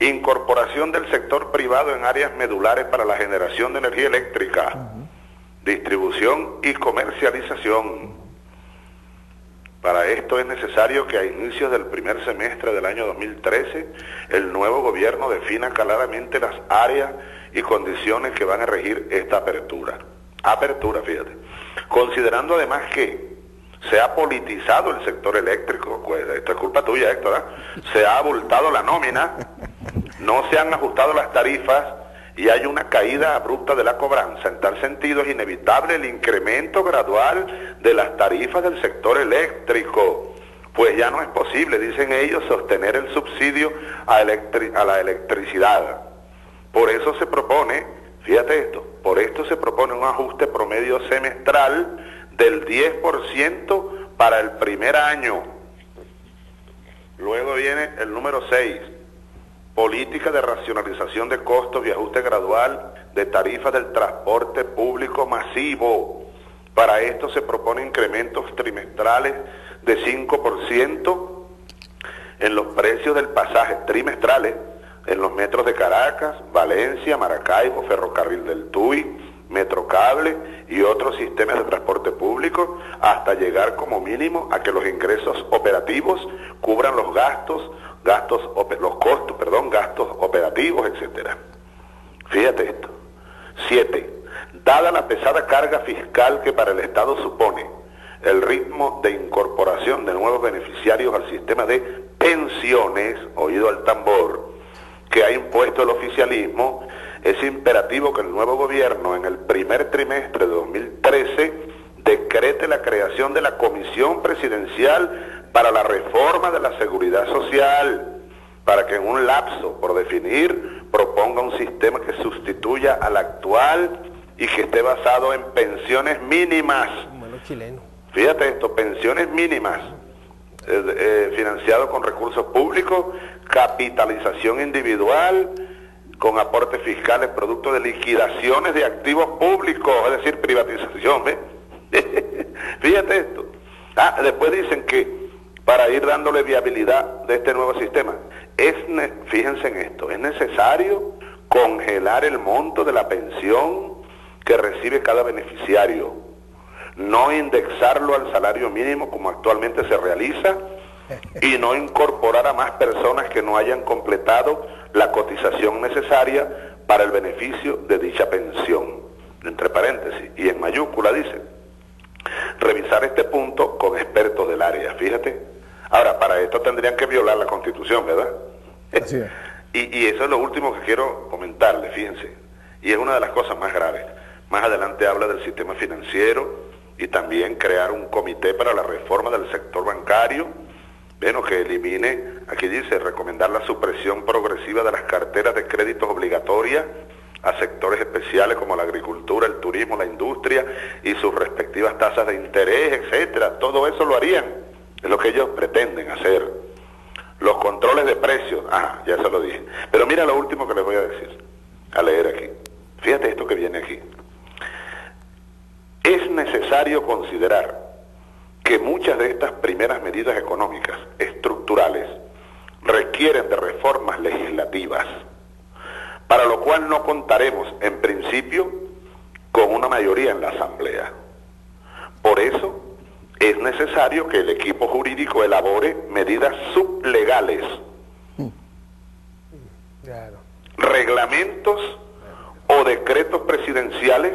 [SPEAKER 21] Incorporación del sector privado en áreas medulares para la generación de energía eléctrica, distribución y comercialización. Para esto es necesario que a inicios del primer semestre del año 2013 el nuevo gobierno defina claramente las áreas y condiciones que van a regir esta apertura. Apertura, fíjate. Considerando además que se ha politizado el sector eléctrico, pues esto es culpa tuya, Héctor, ¿eh? se ha abultado la nómina, no se han ajustado las tarifas y hay una caída abrupta de la cobranza. En tal sentido es inevitable el incremento gradual de las tarifas del sector eléctrico, pues ya no es posible, dicen ellos, sostener el subsidio a, la electricidad. Por eso se propone, fíjate esto, por esto se propone un ajuste promedio semestral del 10% para el primer año. Luego viene el número 6, política de racionalización de costos y ajuste gradual de tarifas del transporte público masivo. Para esto se propone incrementos trimestrales de 5% en los precios del pasaje trimestrales en los metros de Caracas, Valencia, Maracaibo, Ferrocarril del Tuy, Metrocable y otros sistemas de transporte público hasta llegar como mínimo a que los ingresos operativos cubran los gastos, gastos los costos, perdón, gastos operativos, etcétera. Fíjate esto. Siete, dada la pesada carga fiscal que para el Estado supone el ritmo de incorporación de nuevos beneficiarios al sistema de pensiones, oído al tambor, que ha impuesto el oficialismo, es imperativo que el nuevo gobierno en el primer trimestre de 2013 decrete la creación de la Comisión Presidencial para la Reforma de la Seguridad Social, para que en un lapso por definir proponga un sistema que sustituya al actual y que esté basado en pensiones mínimas.
[SPEAKER 22] chileno.
[SPEAKER 21] Fíjate esto, pensiones mínimas, eh, eh, financiado con recursos públicos, capitalización individual, con aportes fiscales producto de liquidaciones de activos públicos, es decir, privatización, ¿ves? Fíjate esto. Ah, después dicen que para ir dándole viabilidad de este nuevo sistema, es fíjense en esto, es necesario congelar el monto de la pensión que recibe cada beneficiario, no indexarlo al salario mínimo como actualmente se realiza y no incorporar a más personas que no hayan completado la cotización necesaria para el beneficio de dicha pensión. Entre paréntesis, y en mayúscula dice, revisar este punto con expertos del área, fíjate. Ahora, para esto tendrían que violar la constitución, ¿verdad? y, y eso es lo último que quiero comentarle, fíjense. Y es una de las cosas más graves. Más adelante habla del sistema financiero y también crear un comité para la reforma del sector bancario, bueno, que elimine, aquí dice, recomendar la supresión progresiva de las carteras de créditos obligatorias a sectores especiales como la agricultura, el turismo, la industria y sus respectivas tasas de interés, etcétera. Todo eso lo harían, es lo que ellos pretenden hacer. Los controles de precios, ah, ya se lo dije. Pero mira lo último que les voy a decir, a leer aquí. Fíjate esto que viene aquí. Es necesario considerar que muchas de estas primeras medidas económicas estructurales requieren de reformas legislativas, para lo cual no contaremos en principio con una mayoría en la Asamblea. Por eso es necesario que el equipo jurídico elabore medidas sublegales, reglamentos o decretos presidenciales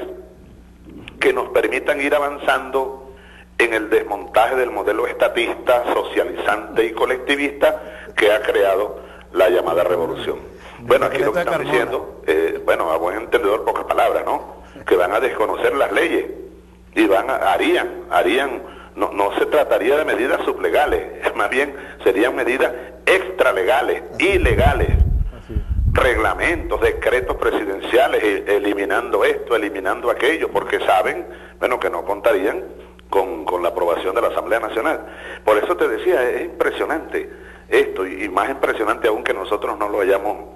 [SPEAKER 21] que nos permitan ir avanzando en el desmontaje del modelo estatista, socializante y colectivista que ha creado la llamada revolución. Bueno, aquí lo que están diciendo, eh, bueno, a buen entendedor, pocas palabras, ¿no? Que van a desconocer las leyes. Y van a, harían, harían, no, no se trataría de medidas sublegales, más bien serían medidas extralegales, ilegales, reglamentos, decretos presidenciales, e- eliminando esto, eliminando aquello, porque saben, bueno, que no contarían con, con la aprobación de la Asamblea Nacional. Por eso te decía, es impresionante esto, y, y más impresionante aún que nosotros no lo hayamos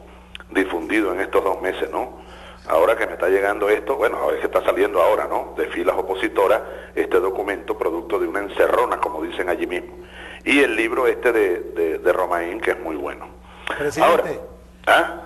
[SPEAKER 21] difundido en estos dos meses, ¿no? Ahora que me está llegando esto, bueno, a ver que está saliendo ahora, ¿no? De filas opositoras, este documento producto de una encerrona, como dicen allí mismo. Y el libro este de, de, de Romain, que es muy bueno.
[SPEAKER 22] Presidente,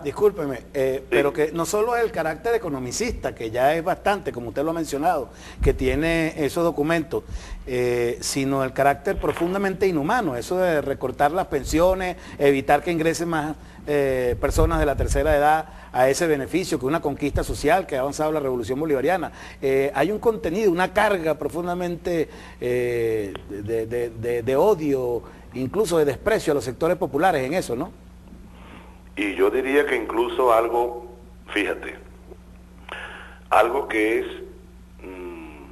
[SPEAKER 22] discúlpeme, eh, pero que no solo es el carácter economicista, que ya es bastante, como usted lo ha mencionado, que tiene esos documentos, eh, sino el carácter profundamente inhumano, eso de recortar las pensiones, evitar que ingresen más eh, personas de la tercera edad a ese beneficio, que una conquista social que ha avanzado la revolución bolivariana. Eh, hay un contenido, una carga profundamente eh, de- de odio, incluso de desprecio a los sectores populares en eso, ¿no?
[SPEAKER 21] Y yo diría que incluso algo, fíjate, algo que es, mm,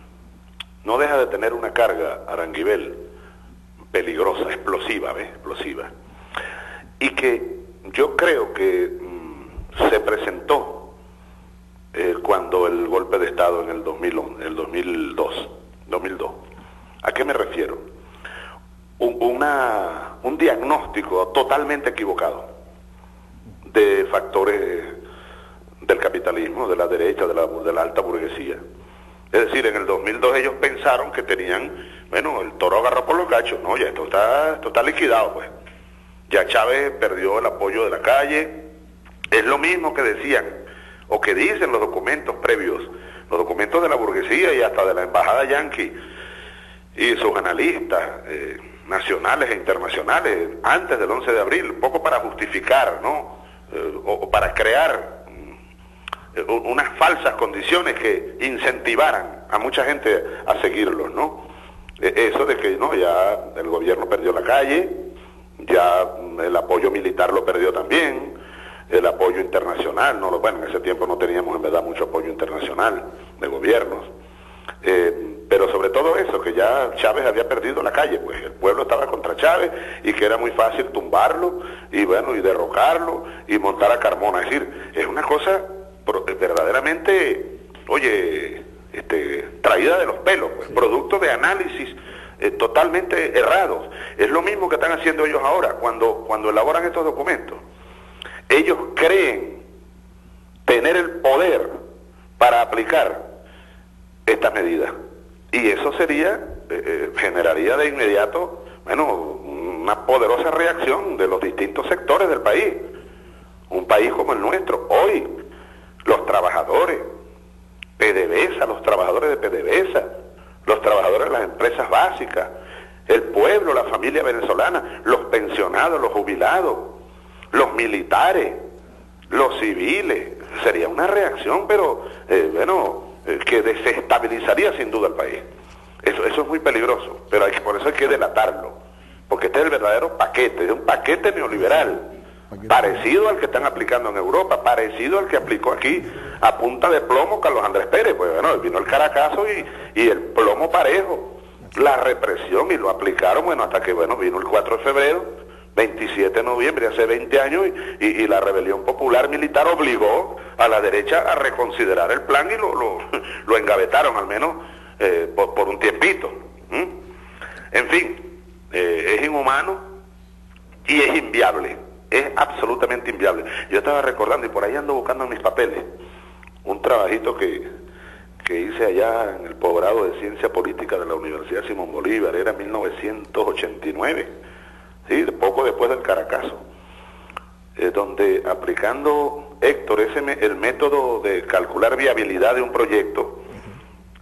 [SPEAKER 21] no deja de tener una carga, Aranguibel, peligrosa, explosiva, ¿ves? Explosiva. Y que yo creo que mm, se presentó eh, cuando el golpe de Estado en el 2001, el 2002, 2002. ¿A qué me refiero? Un, diagnóstico totalmente equivocado de factores del capitalismo, de la derecha, de la, alta burguesía. Es decir, en el 2002 ellos pensaron que tenían, bueno, el toro agarró por los cachos, no, ya esto está liquidado, pues. Ya Chávez perdió el apoyo de la calle, es lo mismo que decían, o que dicen los documentos previos, los documentos de la burguesía y hasta de la embajada yanqui y sus analistas eh, nacionales e internacionales antes del 11 de abril, un poco para justificar, ¿no? Eh, o, para crear mm, eh, unas falsas condiciones que incentivaran a mucha gente a seguirlos, ¿no? E- Eso de que, no, ya el gobierno perdió la calle, ya el apoyo militar lo perdió también, el apoyo internacional, no lo, bueno, en ese tiempo no teníamos en verdad mucho apoyo internacional de gobiernos, Eh, pero sobre todo eso, que ya Chávez había perdido la calle, pues el pueblo estaba contra Chávez y que era muy fácil tumbarlo y bueno, y derrocarlo y montar a Carmona, es decir, es una cosa pro- verdaderamente, oye, este, traída de los pelos, pues, producto de análisis eh, totalmente errados. Es lo mismo que están haciendo ellos ahora, cuando, cuando elaboran estos documentos. Ellos creen tener el poder para aplicar estas medidas. Y eso sería, eh, eh, generaría de inmediato, bueno, una poderosa reacción de los distintos sectores del país. Un país como el nuestro, hoy, los trabajadores, PDVSA, los trabajadores de PDVSA, los trabajadores de las empresas básicas, el pueblo, la familia venezolana, los pensionados, los jubilados, los militares, los civiles, sería una reacción, pero eh, bueno, eh, que desestabilizaría sin duda el país. Eso, eso es muy peligroso, pero hay por eso hay que delatarlo, porque este es el verdadero paquete, es un paquete neoliberal, parecido al que están aplicando en Europa, parecido al que aplicó aquí a punta de plomo Carlos Andrés Pérez, pues bueno, vino el caracazo y, y el plomo parejo, la represión y lo aplicaron, bueno, hasta que bueno, vino el 4 de febrero, 27 de noviembre, hace 20 años, y, y- la rebelión popular militar obligó a la derecha a reconsiderar el plan y lo, lo, engavetaron al menos eh, por, por un tiempito. En fin, eh, es inhumano y es inviable, es absolutamente inviable. Yo estaba recordando, y por ahí ando buscando en mis papeles, un trabajito que, que hice allá en el posgrado de Ciencia Política de la Universidad Simón Bolívar, era 1989, ¿sí? poco después del Caracazo, eh, donde aplicando, Héctor, ese me- el método de calcular viabilidad de un proyecto,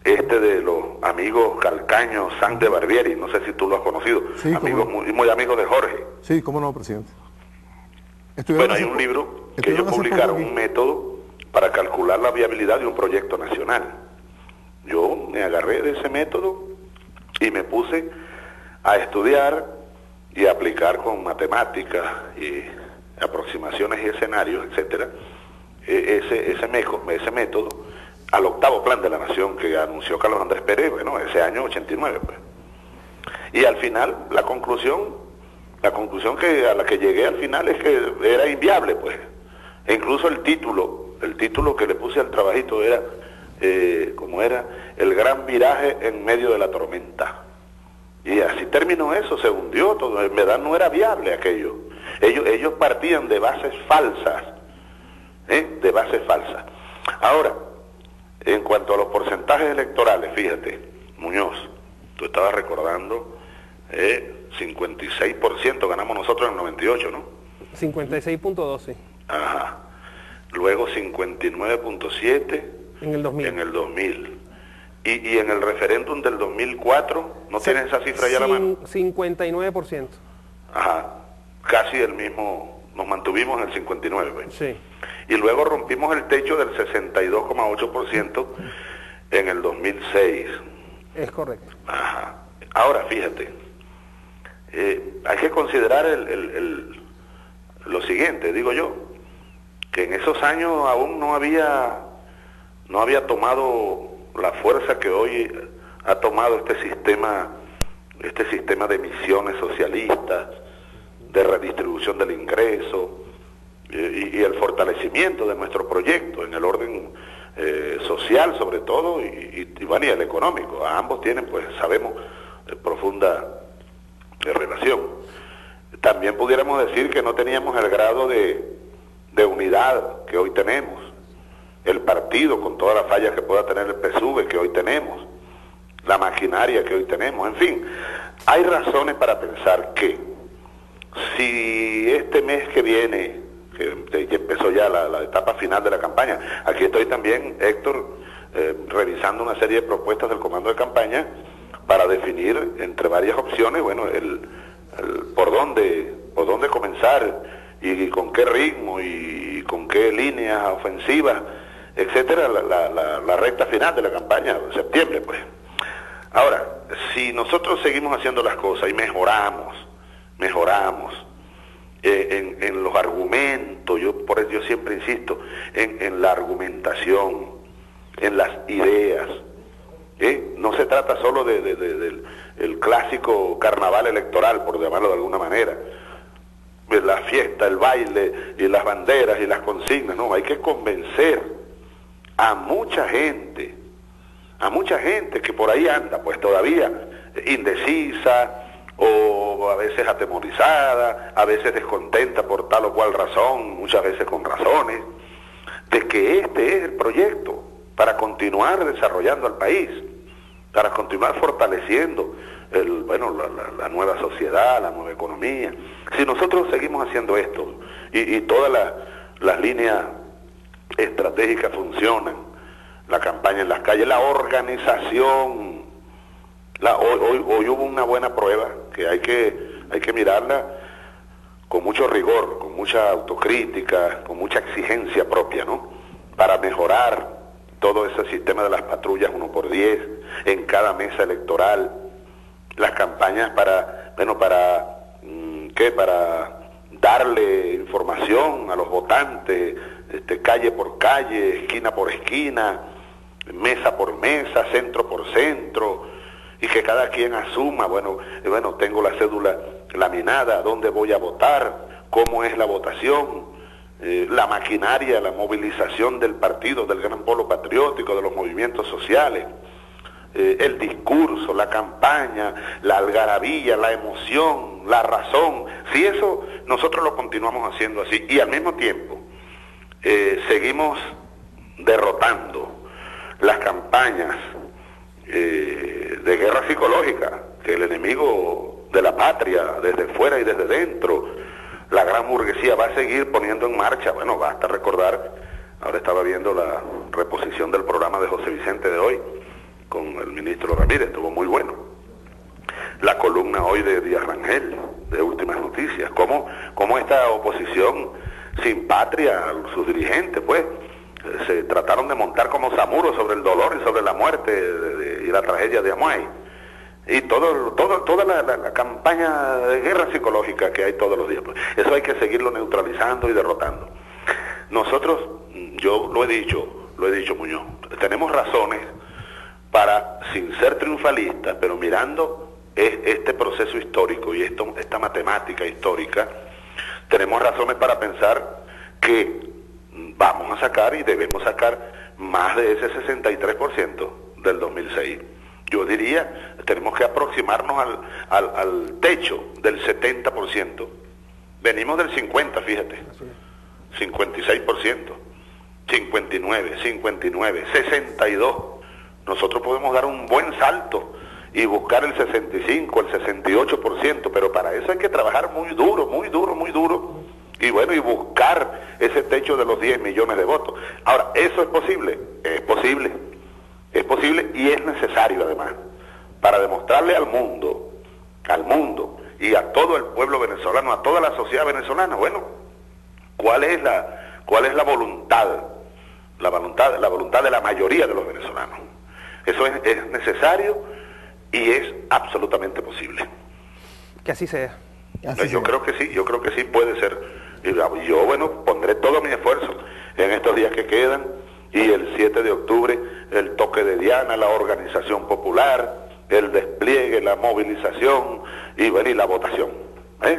[SPEAKER 21] este de los amigos Calcaño, San de Barbieri, no sé si tú lo has conocido,
[SPEAKER 23] Sí,
[SPEAKER 21] amigos muy, muy amigos de Jorge.
[SPEAKER 23] Sí, cómo no, presidente.
[SPEAKER 21] Bueno, hay un libro que ellos publicaron, un método para calcular la viabilidad de un proyecto nacional. Yo me agarré de ese método y me puse a estudiar y a aplicar con matemáticas y aproximaciones y escenarios, etcétera, e- ese, ese, meco- ese método al octavo plan de la nación que anunció Carlos Andrés Pérez, bueno, ese año 89, pues. Y al final, la conclusión, la conclusión que a la que llegué al final es que era inviable, pues. E incluso el título, el título que le puse al trabajito era, eh, como era, el gran viraje en medio de la tormenta. Y así terminó eso, se hundió todo, en verdad no era viable aquello. Ellos, ellos partían de bases falsas, ¿eh? de bases falsas. Ahora, en cuanto a los porcentajes electorales, fíjate, Muñoz, tú estabas recordando, eh, 56% ganamos nosotros en el 98, ¿no?
[SPEAKER 24] 56.12
[SPEAKER 21] Ajá. Luego 59.7
[SPEAKER 24] en el 2000.
[SPEAKER 21] en el 2000. Y, y en el referéndum del 2004, ¿no tienes esa cifra ya a la mano?
[SPEAKER 24] Cin- 59%.
[SPEAKER 21] Ajá. Casi el mismo, nos mantuvimos en el 59. pues.
[SPEAKER 24] Sí.
[SPEAKER 21] Y luego rompimos el techo del 62,8% en el 2006.
[SPEAKER 24] Es correcto.
[SPEAKER 21] Ajá. Ahora, fíjate, eh, hay que considerar lo siguiente, digo yo, que en esos años aún no había, no había tomado la fuerza que hoy ha tomado este sistema, este sistema de misiones socialistas, de redistribución del ingreso eh, y, el fortalecimiento de nuestro proyecto en el orden eh, social sobre todo y, y, el económico. Ambos tienen, pues sabemos, profunda eh, relación. También pudiéramos decir que no teníamos el grado de, de unidad que hoy tenemos. El partido con todas las fallas que pueda tener el PSUV que hoy tenemos. La maquinaria que hoy tenemos. En fin, hay razones para pensar que si este mes que viene, que, empezó ya la, la etapa final de la campaña, aquí estoy también, Héctor, eh, revisando una serie de propuestas del comando de campaña para definir entre varias opciones, bueno, el, por dónde por dónde comenzar y, con qué ritmo y, con qué líneas ofensivas, etcétera, la, recta final de la campaña, septiembre, pues. Ahora, si nosotros seguimos haciendo las cosas y mejoramos, mejoramos eh, en, los argumentos, yo por eso yo siempre insisto, en la argumentación, en las ideas. No se trata solo de, de, de, del el clásico carnaval electoral, por llamarlo de alguna manera, la fiesta, el baile y las banderas y las consignas, no, hay que convencer a mucha gente, a mucha gente que por ahí anda, pues todavía indecisa, o a veces atemorizada, a veces descontenta por tal o cual razón, muchas veces con razones, de que este es el proyecto para continuar desarrollando al país, para continuar fortaleciendo el, bueno, la, la, la nueva sociedad, la nueva economía. Si nosotros seguimos haciendo esto y, todas las, las líneas estratégicas funcionan, la campaña en las calles, la organización, la, hoy, hoy, hoy, hubo una buena prueba que hay que, hay que mirarla con mucho rigor, con mucha autocrítica, con mucha exigencia propia, ¿no? para mejorar todo ese sistema de las patrullas 1 por 10 en cada mesa electoral, las campañas para, bueno, para, mm, ¿qué? Para darle información a los votantes, este, calle por calle, esquina por esquina, mesa por mesa, centro por centro, y que cada quien asuma, bueno, eh, bueno, tengo la cédula laminada, dónde voy a votar, cómo es la votación, eh, la maquinaria, la movilización del partido, del gran polo patriótico, de los movimientos sociales, eh, el discurso, la campaña, la algarabía, la emoción, la razón. Si eso nosotros lo continuamos haciendo así y al mismo tiempo seguimos derrotando las campañas eh, de guerra psicológica, que el enemigo de la patria, desde fuera y desde dentro, la gran burguesía va a seguir poniendo en marcha. Bueno, basta recordar, ahora estaba viendo la reposición del programa de José Vicente de hoy con el ministro Ramírez, estuvo muy bueno. La columna hoy de Díaz Rangel, de Últimas Noticias, cómo, cómo esta oposición sin patria, sus dirigentes, pues, se trataron de montar como Zamuro sobre el dolor y sobre la muerte y la tragedia de Amuay. Y todo, todo, toda la, campaña de guerra psicológica que hay todos los días. Pues. Eso hay que seguirlo neutralizando y derrotando. Nosotros, yo lo he dicho, lo he dicho Muñoz, tenemos razones para, sin ser triunfalistas, pero mirando este proceso histórico y esta matemática histórica, tenemos razones para pensar que vamos a sacar y debemos sacar más de ese 63% del 2006. Yo diría, tenemos que aproximarnos al, al, techo del 70%. Venimos del 50, fíjate. 56%, 59, 59, 62. Nosotros podemos dar un buen salto y buscar el 65, el 68%, pero para eso hay que trabajar muy duro, muy duro, muy duro y bueno, y buscar ese techo de los 10 millones de votos. Ahora, ¿eso es posible? Es posible, es posible y es necesario además, para demostrarle al mundo, al mundo y a todo el pueblo venezolano, a toda la sociedad venezolana, bueno, cuál es la, cuál es la voluntad, la voluntad, la voluntad de la mayoría de los venezolanos. Eso es, es necesario y es absolutamente posible.
[SPEAKER 24] Que así sea.
[SPEAKER 21] yo creo que sí, yo creo que sí puede ser. Y yo, bueno, pondré todo mi esfuerzo en estos días que quedan y el 7 de octubre el toque de Diana, la organización popular, el despliegue, la movilización y, bueno, la votación. ¿eh?